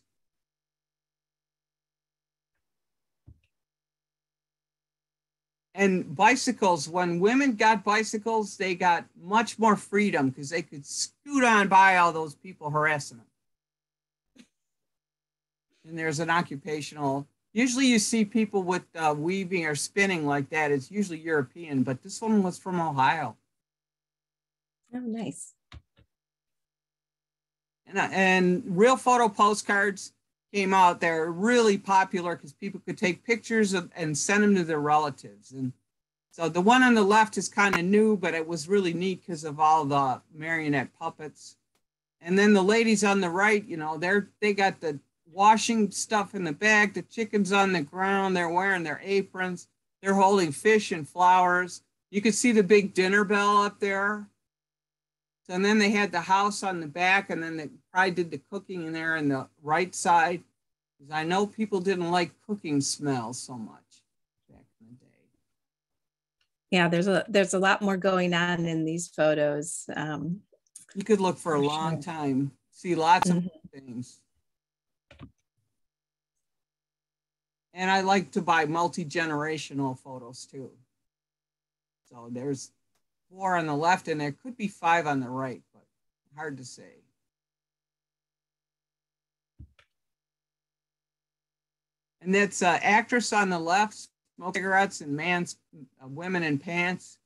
And bicycles, when women got bicycles, they got much more freedom because they could scoot on by all those people harassing them. And there's an occupational, usually you see people with uh, weaving or spinning like that. It's usually European, but this one was from Ohio. Oh, nice and, and real photo postcards came out. They're really popular because people could take pictures of, and send them to their relatives. And so the one on the left is kind of new, but it was really neat because of all the marionette puppets. And then the ladies on the right, you know, they're they got the washing stuff in the bag, the chickens on the ground, they're wearing their aprons, they're holding fish and flowers. You could see the big dinner bell up there. So and then they had the house on the back, and then they probably did the cooking in there on the right side. Because I know people didn't like cooking smells so much back in the day. Yeah, there's a there's a lot more going on in these photos. Um, you could look for a long sure. time, see lots of mm-hmm. things. And I like to buy multi generational photos too. So there's four on the left, and there could be five on the right, but hard to say. And that's uh, actress on the left, smoke cigarettes, and man's uh, women in pants.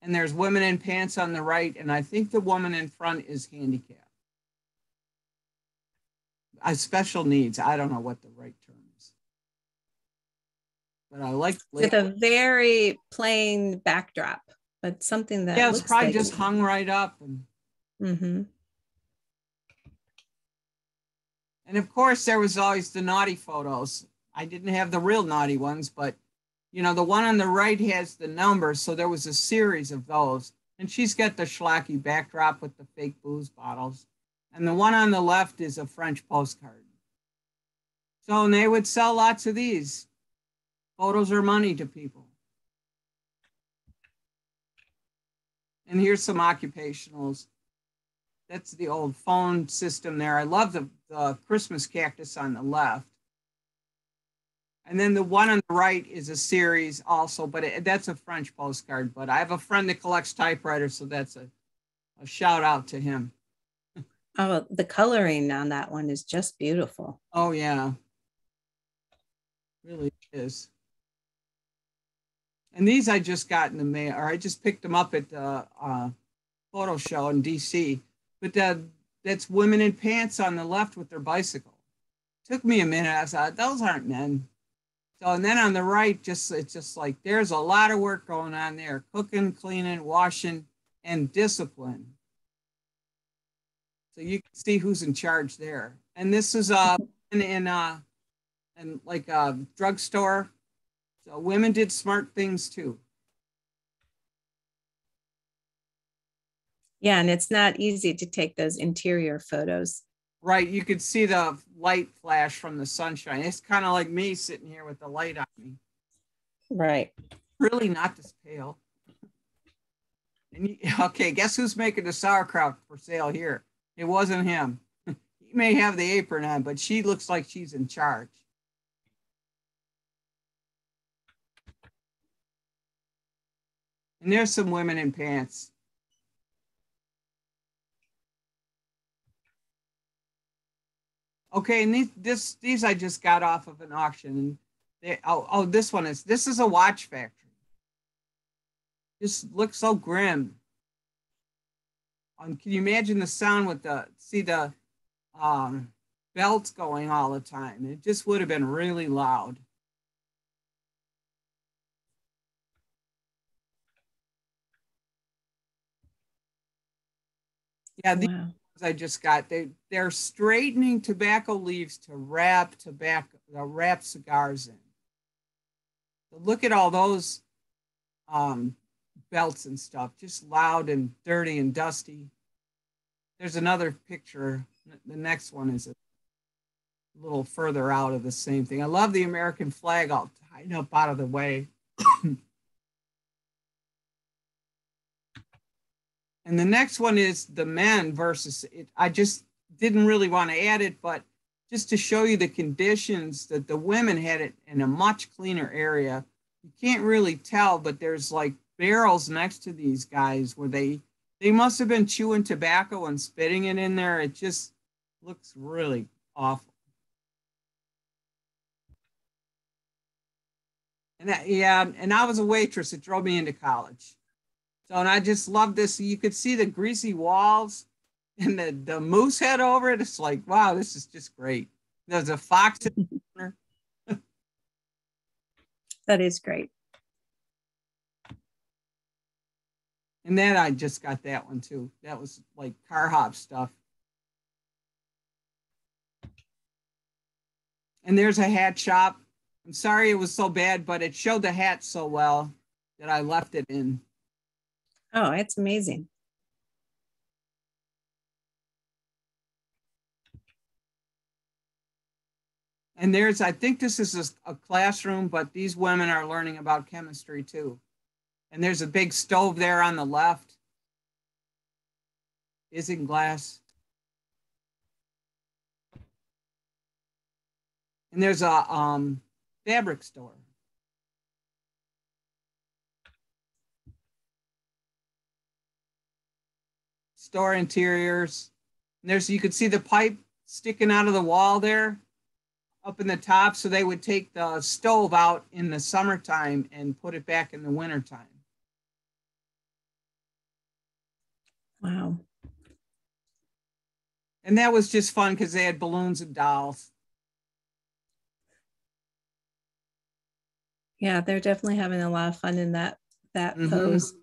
And there's women in pants on the right, and I think the woman in front is handicapped. Uh, special needs. I don't know what the right term is. But I like with a very plain backdrop but something that yeah, it's probably like just hung right up. And, mm-hmm. and of course, there was always the naughty photos. I didn't have the real naughty ones, but you know, the one on the right has the numbers, so there was a series of those. And she's got the schlocky backdrop with the fake booze bottles. And the one on the left is a French postcard. So and they would sell lots of these. Photos are money to people. And here's some occupationals. That's the old phone system there. I love the, the Christmas cactus on the left. And then the one on the right is a series also, but it, that's a French postcard. But I have a friend that collects typewriters, so that's a, a shout out to him. Oh, the coloring on that one is just beautiful. Oh, yeah. Really is. And these I just got in the mail, or I just picked them up at the uh, photo show in DC. But that, that's women in pants on the left with their bicycle. Took me a minute. I thought those aren't men. So and then on the right, just it's just like there's a lot of work going on there: cooking, cleaning, washing, and discipline. So you can see who's in charge there. And this is uh in, in uh in like a drugstore so women did smart things too. Yeah, and it's not easy to take those interior photos. Right, you could see the light flash from the sunshine. It's kind of like me sitting here with the light on me. Right. Really not this pale. And you, *laughs* okay, guess who's making the sauerkraut for sale here? It wasn't him. *laughs* he may have the apron on, but she looks like she's in charge. And there's some women in pants. Okay, and these this these I just got off of an auction, and they oh oh this one is this is a watch factory. Just looks so grim. Um, can you imagine the sound with the see the um, belts going all the time? It just would have been really loud. Yeah, these wow. I just got they they're straightening tobacco leaves to wrap tobacco uh, wrap cigars in. So look at all those um, belts and stuff, just loud and dirty and dusty. There's another picture. The next one is a little further out of the same thing. I love the American flag all tied up out of the way. And the next one is the men versus it. I just didn't really want to add it, but just to show you the conditions that the women had it in a much cleaner area. You can't really tell, but there's like barrels next to these guys where they they must have been chewing tobacco and spitting it in there. It just looks really awful. And that, yeah, and I was a waitress. It drove me into college. So, and I just love this. You could see the greasy walls and the, the moose head over it. It's like, wow, this is just great. There's a fox in the *laughs* corner. that is great. And then I just got that one too. That was like car hop stuff. And there's a hat shop. I'm sorry it was so bad, but it showed the hat so well that I left it in. Oh, it's amazing. And there's, I think this is a, a, classroom, but these women are learning about chemistry too. And there's a big stove there on the left. Is in glass. And there's a um, fabric store. Store interiors. And there's you could see the pipe sticking out of the wall there up in the top. So they would take the stove out in the summertime and put it back in the wintertime. Wow. And that was just fun because they had balloons and dolls. Yeah, they're definitely having a lot of fun in that that mm-hmm. pose.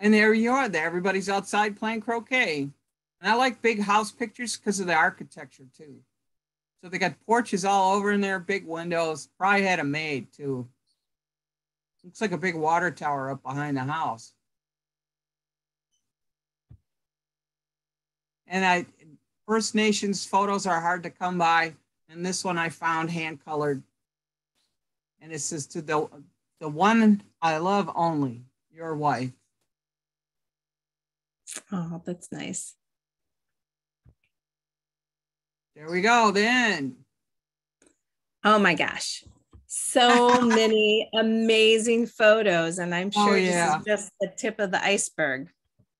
And there you are. There, everybody's outside playing croquet. And I like big house pictures because of the architecture too. So they got porches all over in there, big windows. Probably had a maid too. Looks like a big water tower up behind the house. And I First Nations photos are hard to come by. And this one I found hand colored. And it says to the the one I love only, your wife. Oh, that's nice. There we go, then. Oh my gosh. So *laughs* many amazing photos. And I'm oh, sure oh, yeah. this is just the tip of the iceberg.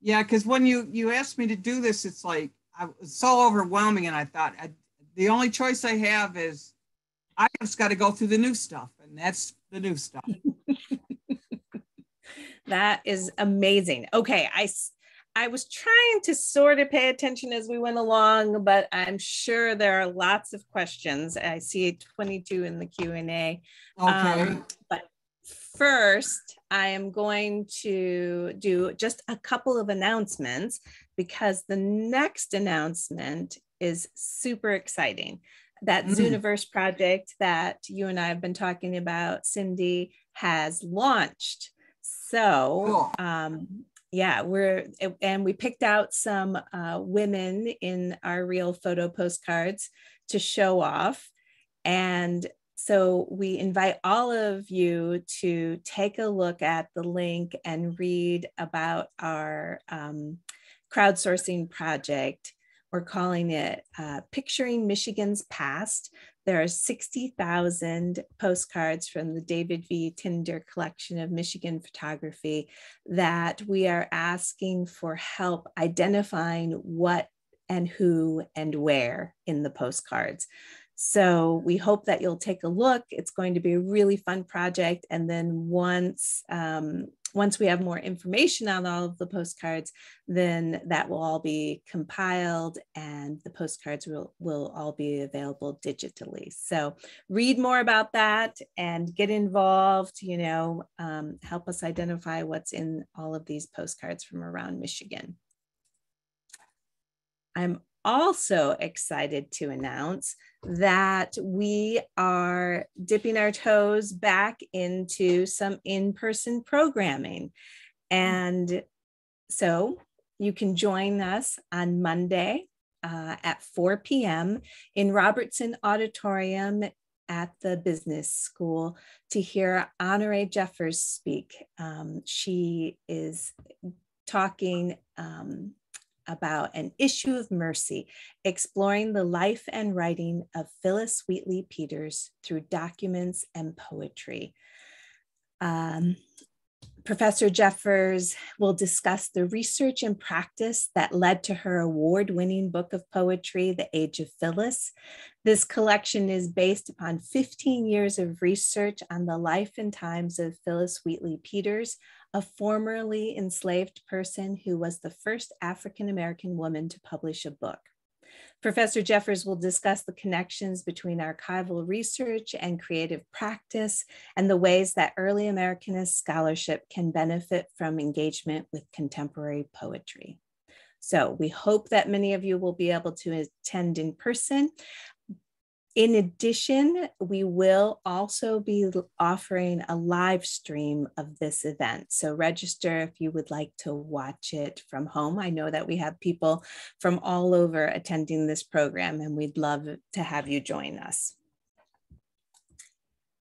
Yeah, because when you you asked me to do this, it's like I was so overwhelming, and I thought I, the only choice I have is I just got to go through the new stuff, and that's the new stuff. *laughs* that is amazing. Okay, I I was trying to sort of pay attention as we went along, but I'm sure there are lots of questions. I see 22 in the Q&A. Okay. Um, but first, I am going to do just a couple of announcements because the next announcement is super exciting. That mm. Zooniverse project that you and I have been talking about, Cindy, has launched. So, cool. um, yeah, we're and we picked out some uh, women in our real photo postcards to show off. And so we invite all of you to take a look at the link and read about our um, crowdsourcing project. We're calling it uh, Picturing Michigan's Past there are 60,000 postcards from the David V. Tinder collection of Michigan photography that we are asking for help identifying what and who and where in the postcards. So we hope that you'll take a look. It's going to be a really fun project. And then once um, once we have more information on all of the postcards, then that will all be compiled and the postcards will, will all be available digitally. So read more about that and get involved, you know, um, help us identify what's in all of these postcards from around Michigan. I'm also excited to announce that we are dipping our toes back into some in person programming. And so you can join us on Monday uh, at 4 p.m. in Robertson Auditorium at the business school to hear Honorée Jeffers speak. Um, she is talking um, about an issue of mercy, exploring the life and writing of Phillis Wheatley Peters through documents and poetry. Um, Professor Jeffers will discuss the research and practice that led to her award winning book of poetry, The Age of Phillis. This collection is based upon 15 years of research on the life and times of Phillis Wheatley Peters, a formerly enslaved person who was the first African American woman to publish a book. Professor Jeffers will discuss the connections between archival research and creative practice and the ways that early Americanist scholarship can benefit from engagement with contemporary poetry. So we hope that many of you will be able to attend in person. In addition, we will also be offering a live stream of this event. So register if you would like to watch it from home. I know that we have people from all over attending this program, and we'd love to have you join us.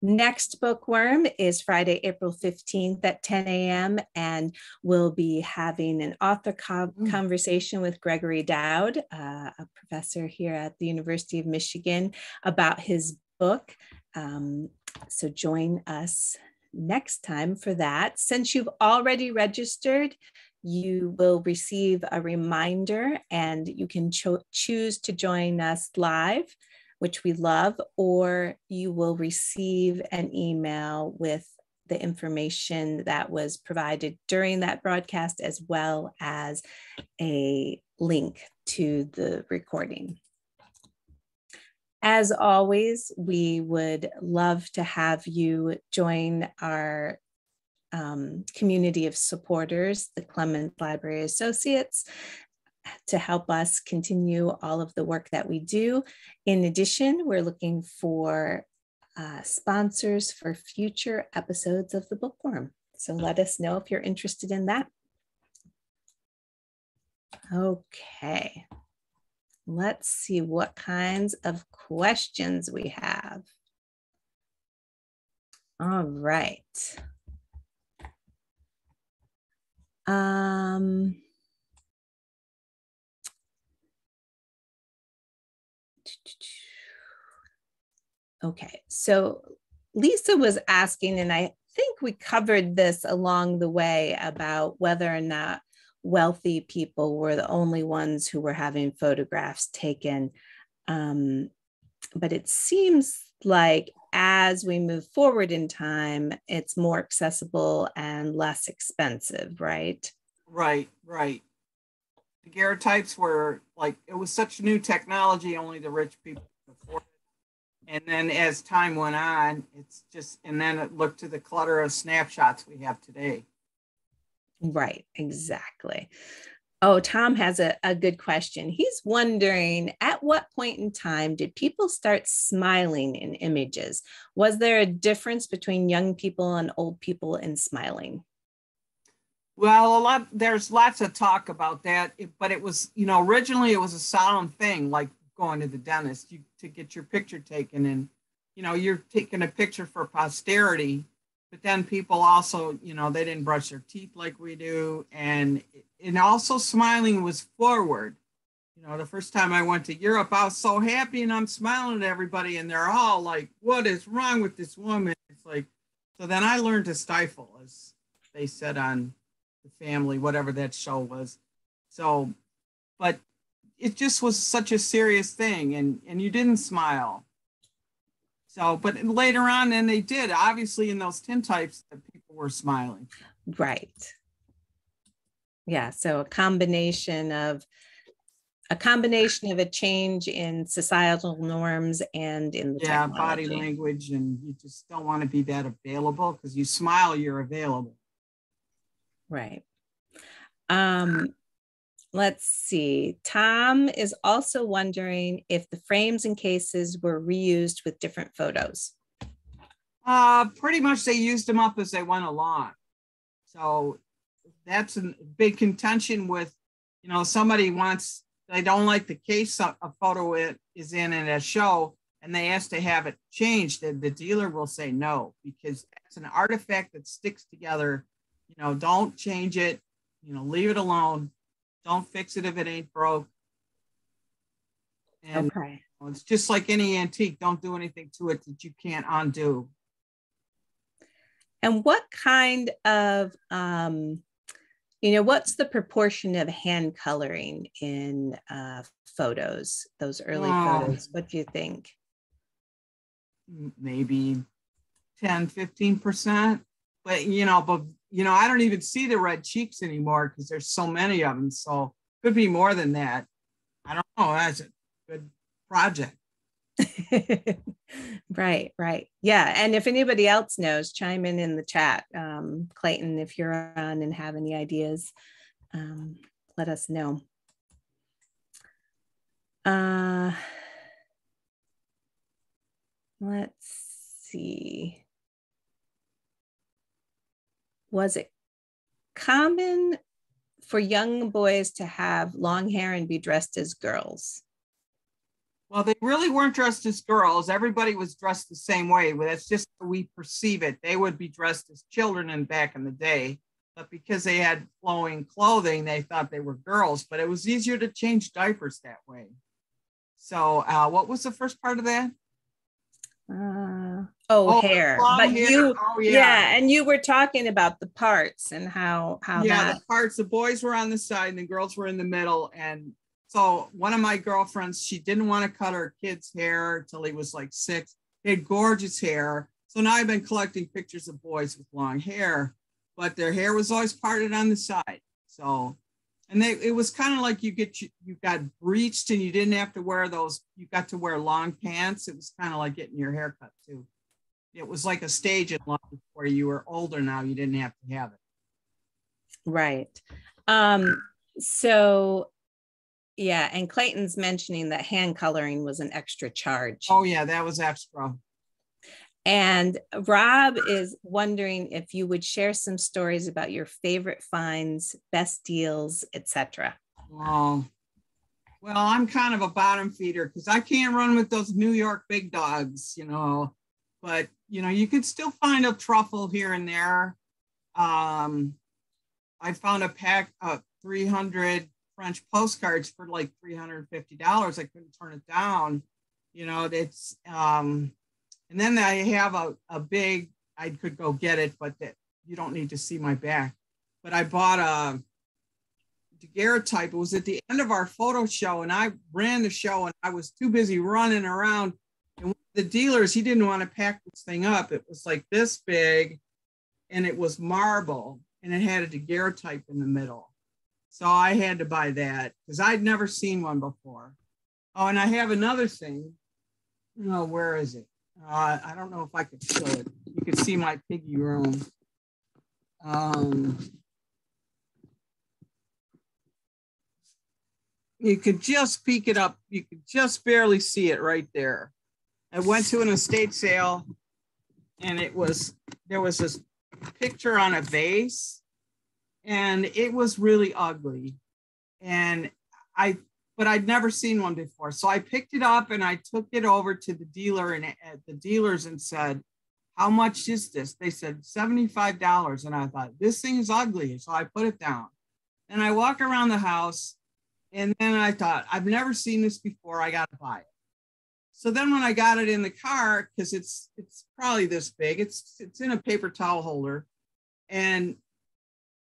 Next bookworm is Friday, April 15th at 10 a.m. And we'll be having an author co- mm. conversation with Gregory Dowd, uh, a professor here at the University of Michigan, about his book. Um, so join us next time for that. Since you've already registered, you will receive a reminder and you can cho- choose to join us live which we love, or you will receive an email with the information that was provided during that broadcast, as well as a link to the recording. As always, we would love to have you join our um, community of supporters, the Clements Library Associates, to help us continue all of the work that we do. In addition, we're looking for uh, sponsors for future episodes of the Bookworm. So let us know if you're interested in that. Okay, let's see what kinds of questions we have. All right. Um, Okay, so Lisa was asking, and I think we covered this along the way about whether or not wealthy people were the only ones who were having photographs taken. Um, but it seems like as we move forward in time, it's more accessible and less expensive, right? Right, right. The daguerreotypes were like, it was such new technology, only the rich people and then as time went on, it's just, and then it looked to the clutter of snapshots we have today. Right, exactly. Oh, Tom has a, a good question. He's wondering at what point in time did people start smiling in images? Was there a difference between young people and old people in smiling? Well, a lot there's lots of talk about that, but it was, you know, originally it was a solemn thing, like going to the dentist you, to get your picture taken. And you know you're taking a picture for posterity but then people also you know they didn't brush their teeth like we do. And and also smiling was forward. You know the first time i went to europe i was so happy and i'm smiling at everybody and they're all like what is wrong with this woman? It's like so then i learned to stifle as they said on the family whatever that show was. So but it just was such a serious thing and and you didn't smile. So but later on then they did obviously in those tintypes that people were smiling. Right. Yeah so a combination of a combination of a change in societal norms and in the yeah technology. body language and you just don't want to be that available because you smile you're available. Right. Um Let's see. Tom is also wondering if the frames and cases were reused with different photos. Uh, pretty much they used them up as they went along. So that's a big contention with, you know, somebody wants, they don't like the case a, photo it is in in a show and they ask to have it changed, and the dealer will say no because it's an artifact that sticks together. You know, don't change it, you know, leave it alone don't fix it if it ain't broke. And okay. it's just like any antique. Don't do anything to it that you can't undo. And what kind of, um, you know, what's the proportion of hand coloring in uh, photos, those early photos? What do you think? Maybe 10, 15%. But, you know, but you know, I don't even see the red cheeks anymore because there's so many of them. So could be more than that. I don't know. That's a good project. *laughs* right, right. Yeah. And if anybody else knows, chime in in the chat. Um, Clayton, if you're on and have any ideas, um, let us know. Uh, let's see. Was it common for young boys to have long hair and be dressed as girls? Well, they really weren't dressed as girls. Everybody was dressed the same way, that's just how we perceive it. They would be dressed as children in back in the day, but because they had flowing clothing, they thought they were girls. But it was easier to change diapers that way. So, uh, what was the first part of that? Uh, oh, oh, hair. But hair. you, oh, yeah. yeah. and you were talking about the parts and how how yeah, that... the parts. The boys were on the side and the girls were in the middle. And so one of my girlfriends, she didn't want to cut her kid's hair until he was like six. He had gorgeous hair. So now I've been collecting pictures of boys with long hair, but their hair was always parted on the side. So and they, it was kind of like you get you, you got breached and you didn't have to wear those you got to wear long pants. It was kind of like getting your hair cut too. It was like a stage in life where you were older now you didn't have to have it. Right. Um so yeah and clayton's mentioning that hand coloring was an extra charge. Oh yeah that was extra and Rob is wondering if you would share some stories about your favorite finds, best deals, etc. Oh, well, I'm kind of a bottom feeder because I can't run with those New York big dogs, you know. But you know, you can still find a truffle here and there. Um, I found a pack of 300 French postcards for like $350. I couldn't turn it down. You know, it's um, and then I have a, a big, I could go get it, but that you don't need to see my back. But I bought a daguerreotype. It was at the end of our photo show, and I ran the show, and I was too busy running around. And the dealers, he didn't want to pack this thing up. It was like this big, and it was marble, and it had a daguerreotype in the middle. So I had to buy that because I'd never seen one before. Oh, and I have another thing. Oh, where is it? Uh, I don't know if I could show it. You can see my piggy room. Um, you could just peek it up. You could just barely see it right there. I went to an estate sale and it was, there was this picture on a vase and it was really ugly. And I but I'd never seen one before. So I picked it up and I took it over to the dealer and at the dealers and said, How much is this? They said $75. And I thought, This thing is ugly. So I put it down. And I walk around the house and then I thought, I've never seen this before. I got to buy it. So then when I got it in the car, because it's it's probably this big, it's it's in a paper towel holder, and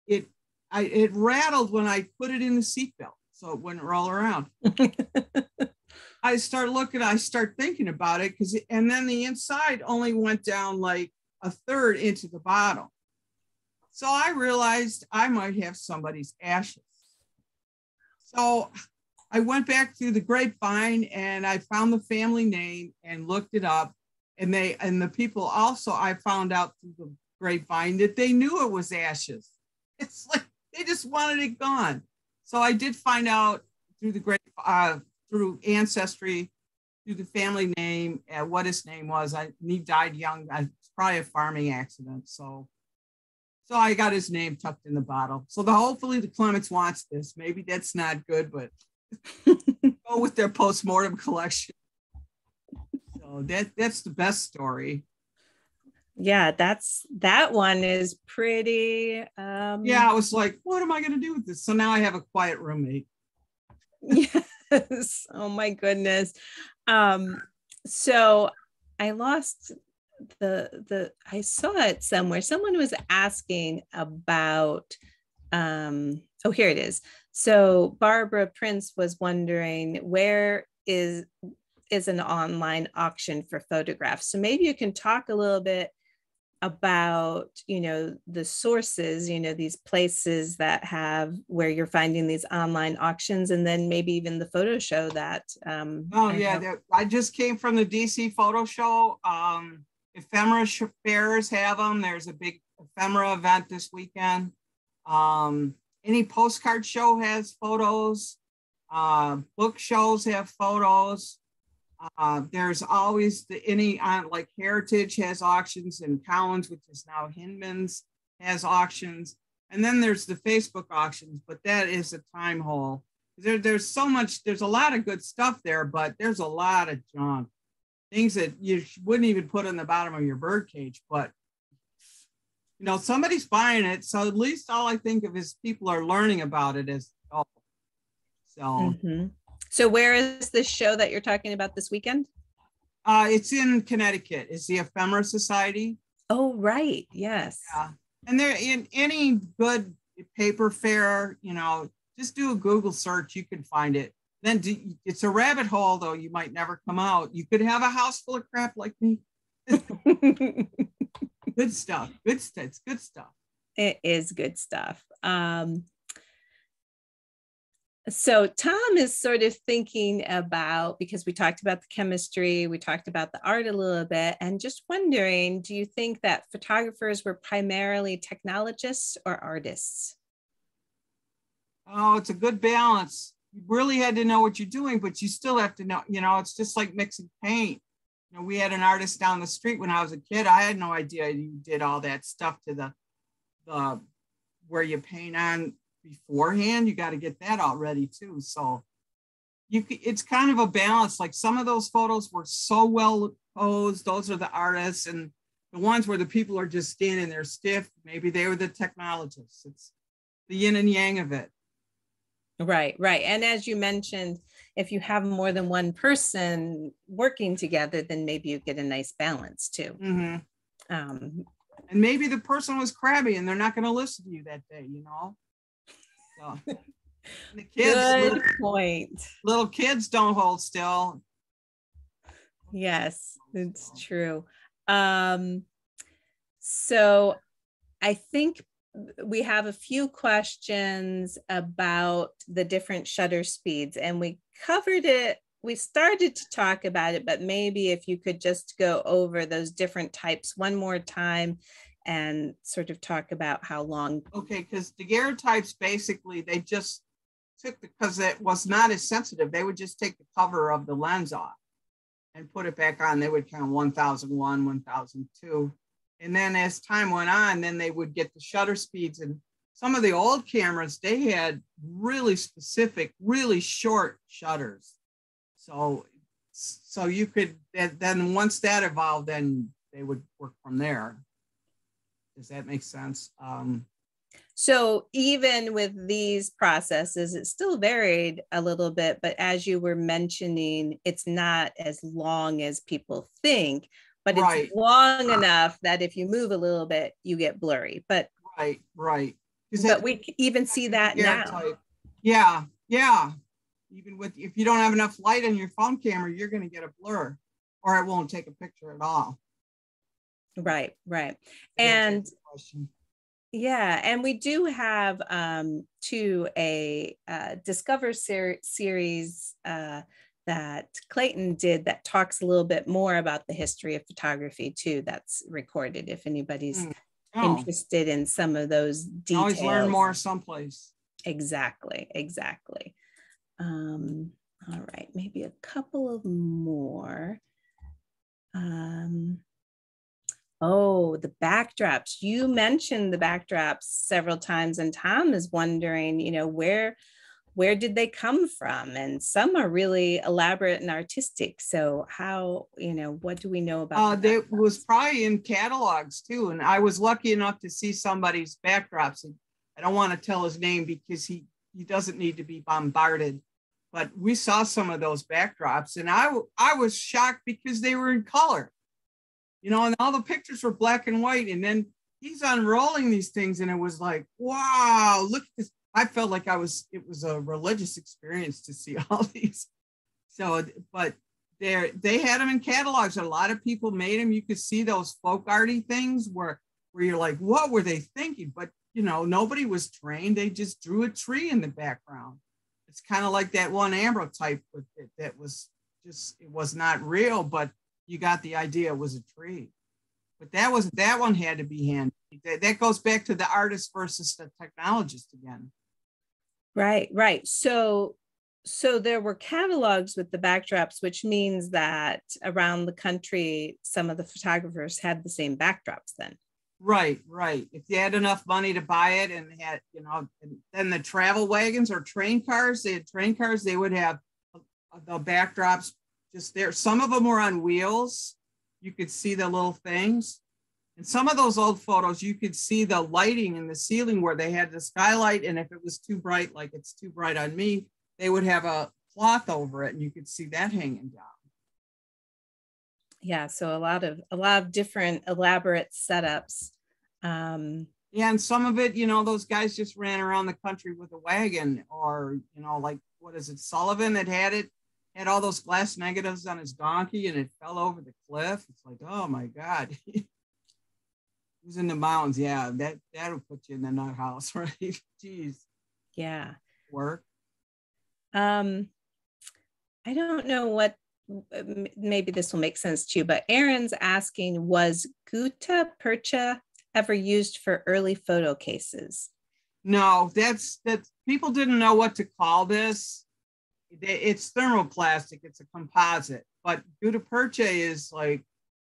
it I it rattled when I put it in the seatbelt so it wouldn't roll around. *laughs* I start looking, I start thinking about it because, and then the inside only went down like a third into the bottle. So I realized I might have somebody's ashes. So I went back through the grapevine and I found the family name and looked it up. And they and the people also I found out through the grapevine that they knew it was ashes. *laughs* It's like they just wanted it gone. So I did find out through the great uh, through ancestry, through the family name, uh, what his name was. I he died young. It's probably a farming accident. So, so I got his name tucked in the bottle. So the hopefully the Clements wants this. Maybe that's not good, but *laughs* go with their post-mortem collection. So that that's the best story yeah that's that one is pretty um yeah i was like what am i going to do with this? So now i have a quiet roommate. Yes. *laughs* Oh my goodness. Um so i lost the the i saw it somewhere. Someone was asking about um oh here it is. So barbara prince was wondering where is is an online auction for photographs? So maybe you can talk a little bit about you know the sources you know these places that have where you're finding these online auctions and then maybe even the photo show that um oh yeah i just came from the dc photo show um ephemera fairs have them. There's a big ephemera event this weekend. Um any postcard show has photos. Uh book shows have photos Uh, there's always the any on uh, like Heritage has auctions and Collins, which is now Hindman's, has auctions. And then there's the Facebook auctions, but that is a time hole. There, there's so much, there's a lot of good stuff there, but there's a lot of junk. Things that you wouldn't even put in the bottom of your bird cage, but you know, somebody's buying it. So at least all I think of is people are learning about it as oh. So mm-hmm. So where is this show that you're talking about this weekend? Uh, it's in Connecticut. It's the Ephemera Society. Oh, right. Yes. Yeah and there in any good paper fair, you know, just do a Google search, you can find it. Then do, it's a rabbit hole, though. You might never come out. You could have a house full of crap like me. *laughs* good stuff. Good stuff. It's good stuff. It is good stuff. Um, so Tom is sort of thinking about because we talked about the chemistry, we talked about the art a little bit, and just wondering, do you think that photographers were primarily technologists or artists? Oh, it's a good balance. You really had to know what you're doing, but you still have to know, you know, it's just like mixing paint. You know, we had an artist down the street when I was a kid. I had no idea you did all that stuff to the the where you paint on beforehand. You got to get that all ready too. So you it's kind of a balance. Like some of those photos were so well posed. Those are the artists, and the ones where the people are just standing there stiff. Maybe they were the technologists. It's the yin and yang of it. Right, right. And as you mentioned, if you have more than one person working together, then maybe you get a nice balance too. Mm-hmm. Um, and maybe the person was crabby and they're not going to listen to you that day, you know? So the kids, Good little, point. Little kids don't hold still. Yes, it's true. Um, so I think we have a few questions about the different shutter speeds, and we covered it. We started to talk about it, but maybe if you could just go over those different types one more time and sort of talk about how long. Okay, because the daguerreotypes basically they just took because it was not as sensitive. They would just take the cover of the lens off and put it back on. They would count 1001, 1002. And then as time went on, then they would get the shutter speeds. And some of the old cameras, they had really specific, really short shutters. So, so you could, then once that evolved, then they would work from there. Does that make sense? Um, so even with these processes, it still varied a little bit, but as you were mentioning, it's not as long as people think, but it's right. long enough that if you move a little bit, you get blurry. But right, right. But we even see that now. Type. Yeah, yeah. Even with if you don't have enough light on your phone camera, you're going to get a blur, or it won't take a picture at all. Right, right. And yeah, and we do have um, to a uh, Discover ser- series uh, that Clayton did that talks a little bit more about the history of photography too. That's recorded if anybody's mm. oh. interested in some of those details. Always learn more someplace. Exactly, exactly. Um, all right, maybe a couple of more. Um, Oh, the backdrops. You mentioned the backdrops several times, and Tom is wondering, you know, where where did they come from? And some are really elaborate and artistic. So how, you know, what do we know about? Uh, they was probably in catalogs too. And I was lucky enough to see somebody's backdrops. And I don't want to tell his name because he he doesn't need to be bombarded. But we saw some of those backdrops, and I I was shocked because they were in color you know, and all the pictures were black and white. And then he's unrolling these things, and it was like, wow, look at this. I felt like I was, it was a religious experience to see *laughs* all these. So, but they they had them in catalogs. A lot of people made them. You could see those folk arty things where where you're like, what were they thinking? But you know, nobody was trained. They just drew a tree in the background. It's kind of like that one ambrotype with it that was just it was not real, but you got the idea it was a tree. But that was that one had to be hand. That, that goes back to the artist versus the technologist again. Right, right. So so there were catalogs with the backdrops, which means that around the country, some of the photographers had the same backdrops then. Right, right. If you had enough money to buy it and had, you know, and then the travel wagons or train cars, they had train cars, they would have uh, the backdrops just there. Some of them were on wheels. You could see the little things. And some of those old photos, you could see the lighting in the ceiling where they had the skylight. And if it was too bright, like it's too bright on me, they would have a cloth over it and you could see that hanging down. Yeah, so a lot of a lot of different elaborate setups. Um, yeah, and some of it, you know, those guys just ran around the country with a wagon, or you know, like what is it, Sullivan that had it, had all those glass negatives on his donkey, and it fell over the cliff. It's like, oh my god, *laughs* he was in the mountains. Yeah, that that'll put you in the nut house, *laughs* right? Jeez. Yeah. Work. Um, I don't know what, maybe this will make sense to you, but Aaron's asking Was gutta percha ever used for early photo cases? No, that's that people didn't know what to call this. It's thermoplastic, it's a composite, but gutta percha is like,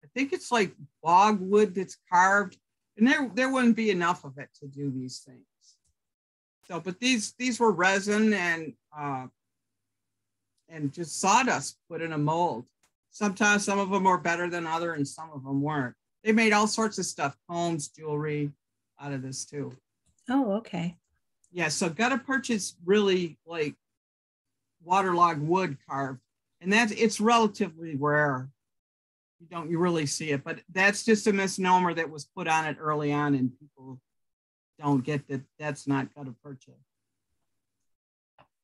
I think it's like bog wood that's carved, and there there wouldn't be enough of it to do these things. So, but these these were resin and uh, and just sawdust put in a mold. Sometimes some of them were better than other, and some of them weren't. They made all sorts of stuff, combs, jewelry, out of this too. Oh, okay. Yeah, so gutta percha is really like waterlogged wood carved, and that's it's relatively rare. You don't you really see it, but that's just a misnomer that was put on it early on, and people don't get that that's not gutta percha.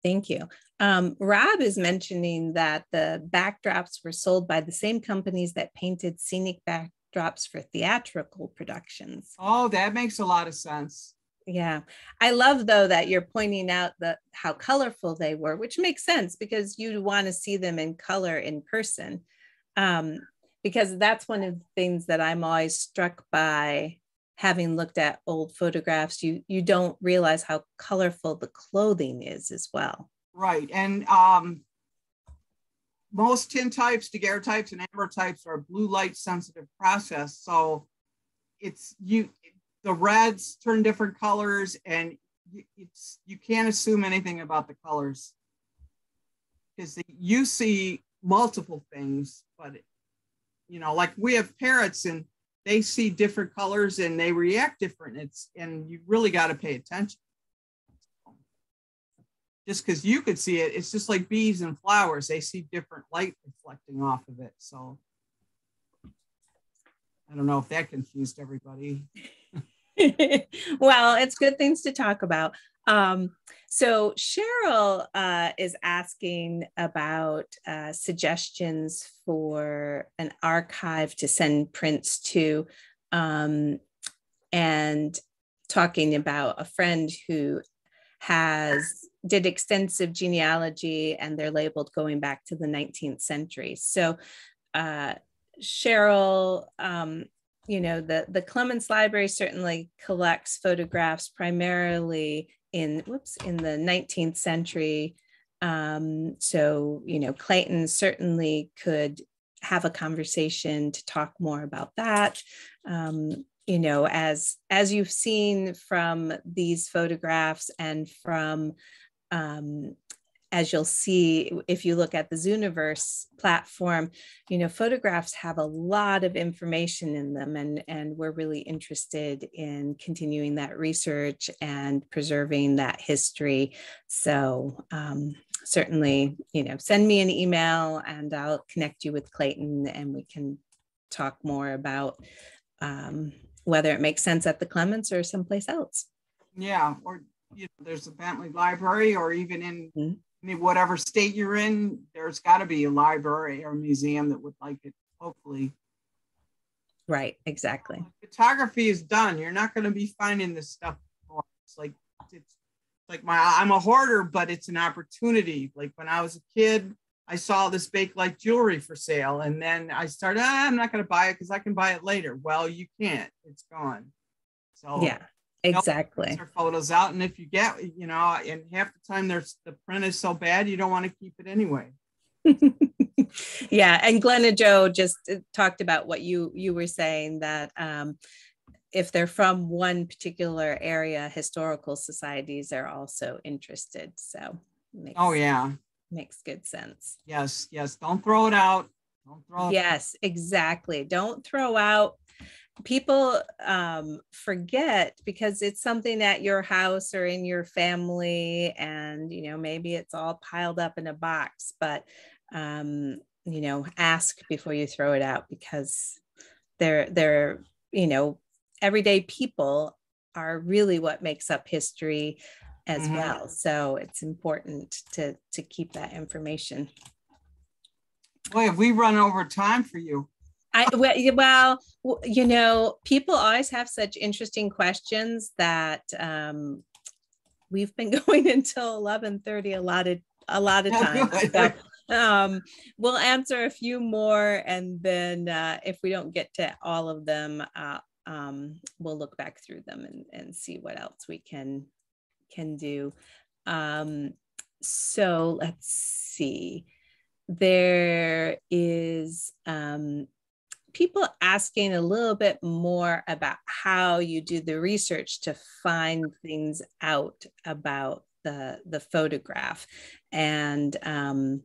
Thank you. Um, Rob is mentioning that the backdrops were sold by the same companies that painted scenic backdrops for theatrical productions. Oh, that makes a lot of sense. Yeah. I love though that you're pointing out the how colorful they were, which makes sense because you want to see them in color in person. Um, because that's one of the things that I'm always struck by having looked at old photographs you you don't realize how colorful the clothing is as well right and um most tintypes daguerreotypes and ambrotypes are blue light sensitive process so it's you the reds turn different colors and it's you can't assume anything about the colors because you see multiple things but you know like we have parrots and they see different colors and they react different. It's and you really got to pay attention. Just because you could see it, it's just like bees and flowers. They see different light reflecting off of it. So I don't know if that confused everybody. *laughs* well, it's good things to talk about. Um, so Cheryl uh, is asking about uh, suggestions for an archive to send prints to, um, and talking about a friend who has did extensive genealogy and they're labeled going back to the 19th century. So uh, Cheryl, um, you know, the, the Clements Library certainly collects photographs primarily in whoops in the 19th century. Um, so you know, Clayton certainly could have a conversation to talk more about that. Um, you know, as as you've seen from these photographs and from um, as you'll see if you look at the Zooniverse platform, you know, photographs have a lot of information in them, and, and we're really interested in continuing that research and preserving that history. So um, certainly, you know, send me an email and I'll connect you with Clayton and we can talk more about um, whether it makes sense at the Clements or someplace else. Yeah, or you know, there's a Bentley Library, or even in mm-hmm whatever state you're in, there's got to be a library or a museum that would like it, hopefully. Right, exactly. Photography is done. You're not going to be finding this stuff. It's like, it's like my, I'm a hoarder, but it's an opportunity. Like when I was a kid, I saw this Bakelite jewelry for sale. And then I started, ah, I'm not going to buy it because I can buy it later. Well, you can't, it's gone. So yeah, exactly. their photos out and if you get you know and half the time there's the print is so bad you don't want to keep it anyway. *laughs* Yeah and glenn and joe just uh, talked about what you you were saying that um, if they're from one particular area historical societies are also interested so makes, oh yeah. makes good sense. Yes yes don't throw it out. Don't throw it yes out. exactly. Don't throw out people um, forget because it's something at your house or in your family and you know maybe it's all piled up in a box but um, you know ask before you throw it out because they're they're you know everyday people are really what makes up history as mm-hmm. well. So it's important to to keep that information. Boy have we run over time for you I well, you know, people always have such interesting questions that um, we've been *laughs* going until eleven thirty a lot of a lot of *laughs* times. So, um, we'll answer a few more, and then uh, if we don't get to all of them, uh, um, we'll look back through them and, and see what else we can can do. Um, so let's see. There is um, people asking a little bit more about how you do the research to find things out about the the photograph. And um,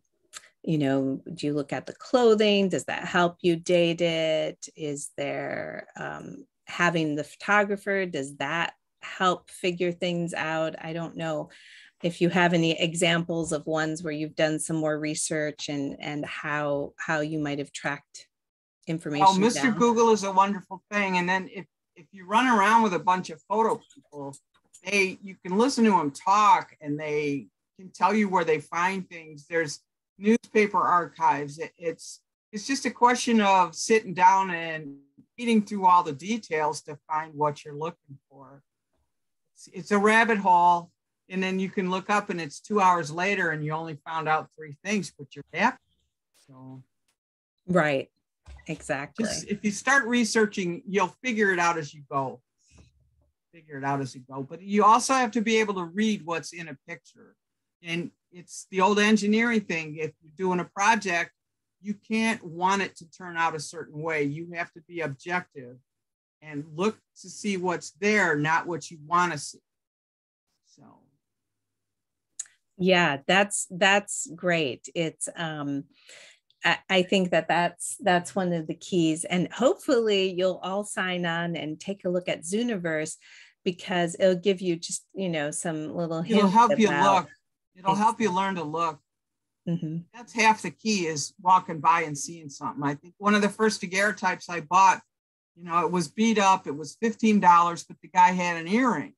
you know do you look at the clothing? Does that help you date it? Is there um, having the photographer does that help figure things out? I don't know if you have any examples of ones where you've done some more research and and how how you might have tracked information. Oh, Mr. Down. Google is a wonderful thing. And then if, if you run around with a bunch of photo people, they you can listen to them talk and they can tell you where they find things. There's newspaper archives. It, it's it's just a question of sitting down and reading through all the details to find what you're looking for. It's, it's a rabbit hole, and then you can look up and it's two hours later and you only found out three things, but you're happy. So, right. Exactly. Just, if you start researching, you'll figure it out as you go. Figure it out as you go. But you also have to be able to read what's in a picture. And it's the old engineering thing. If you're doing a project, you can't want it to turn out a certain way. You have to be objective and look to see what's there, not what you want to see. So yeah, that's that's great. It's um I think that that's that's one of the keys, and hopefully you'll all sign on and take a look at Zooniverse because it'll give you just you know some little. It'll help you look. It'll help you learn to look. Mm-hmm. That's half the key is walking by and seeing something. I think one of the first daguerreotypes I bought, you know, it was beat up. It was fifteen dollars, but the guy had an earring.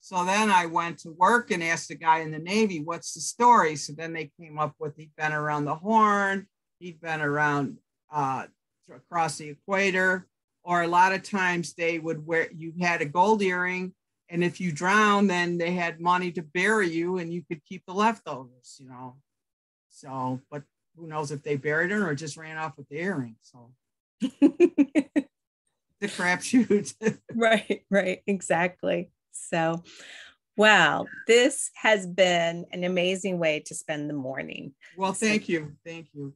So then I went to work and asked the guy in the Navy, "What's the story?" So then they came up with he'd been around the horn he'd been around uh, across the equator, or a lot of times they would wear, you had a gold earring, and if you drowned, then they had money to bury you and you could keep the leftovers, you know. So, but who knows if they buried her or just ran off with the earring. So *laughs* the crapshoot. *laughs* right, right, exactly. So, wow, this has been an amazing way to spend the morning. Well, thank you. Thank you.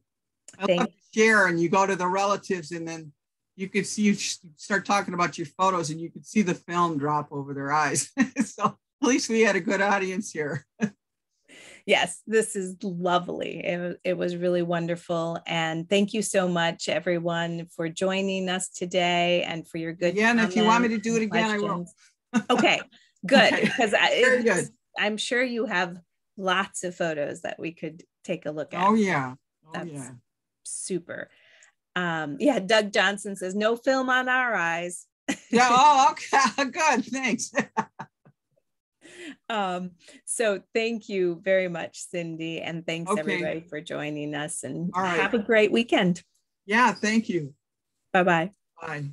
Share and you go to the relatives and then you could see you start talking about your photos and you could see the film drop over their eyes. *laughs* so at least we had a good audience here. *laughs* yes, this is lovely. It, it was really wonderful. And thank you so much, everyone, for joining us today and for your good. Yeah, and if you want me to do it again, I will. okay, good. *laughs* Okay. Because I, good. I'm sure you have lots of photos that we could take a look at. Oh, yeah. Oh, That's, yeah super. Um, yeah, Doug Johnson says, no film on our eyes. yeah, *laughs* oh, okay. *laughs* Good. Thanks. um, so thank you very much, Cindy. And thanks okay. everybody for joining us and have a great weekend. Yeah, thank you. Bye-bye. Bye.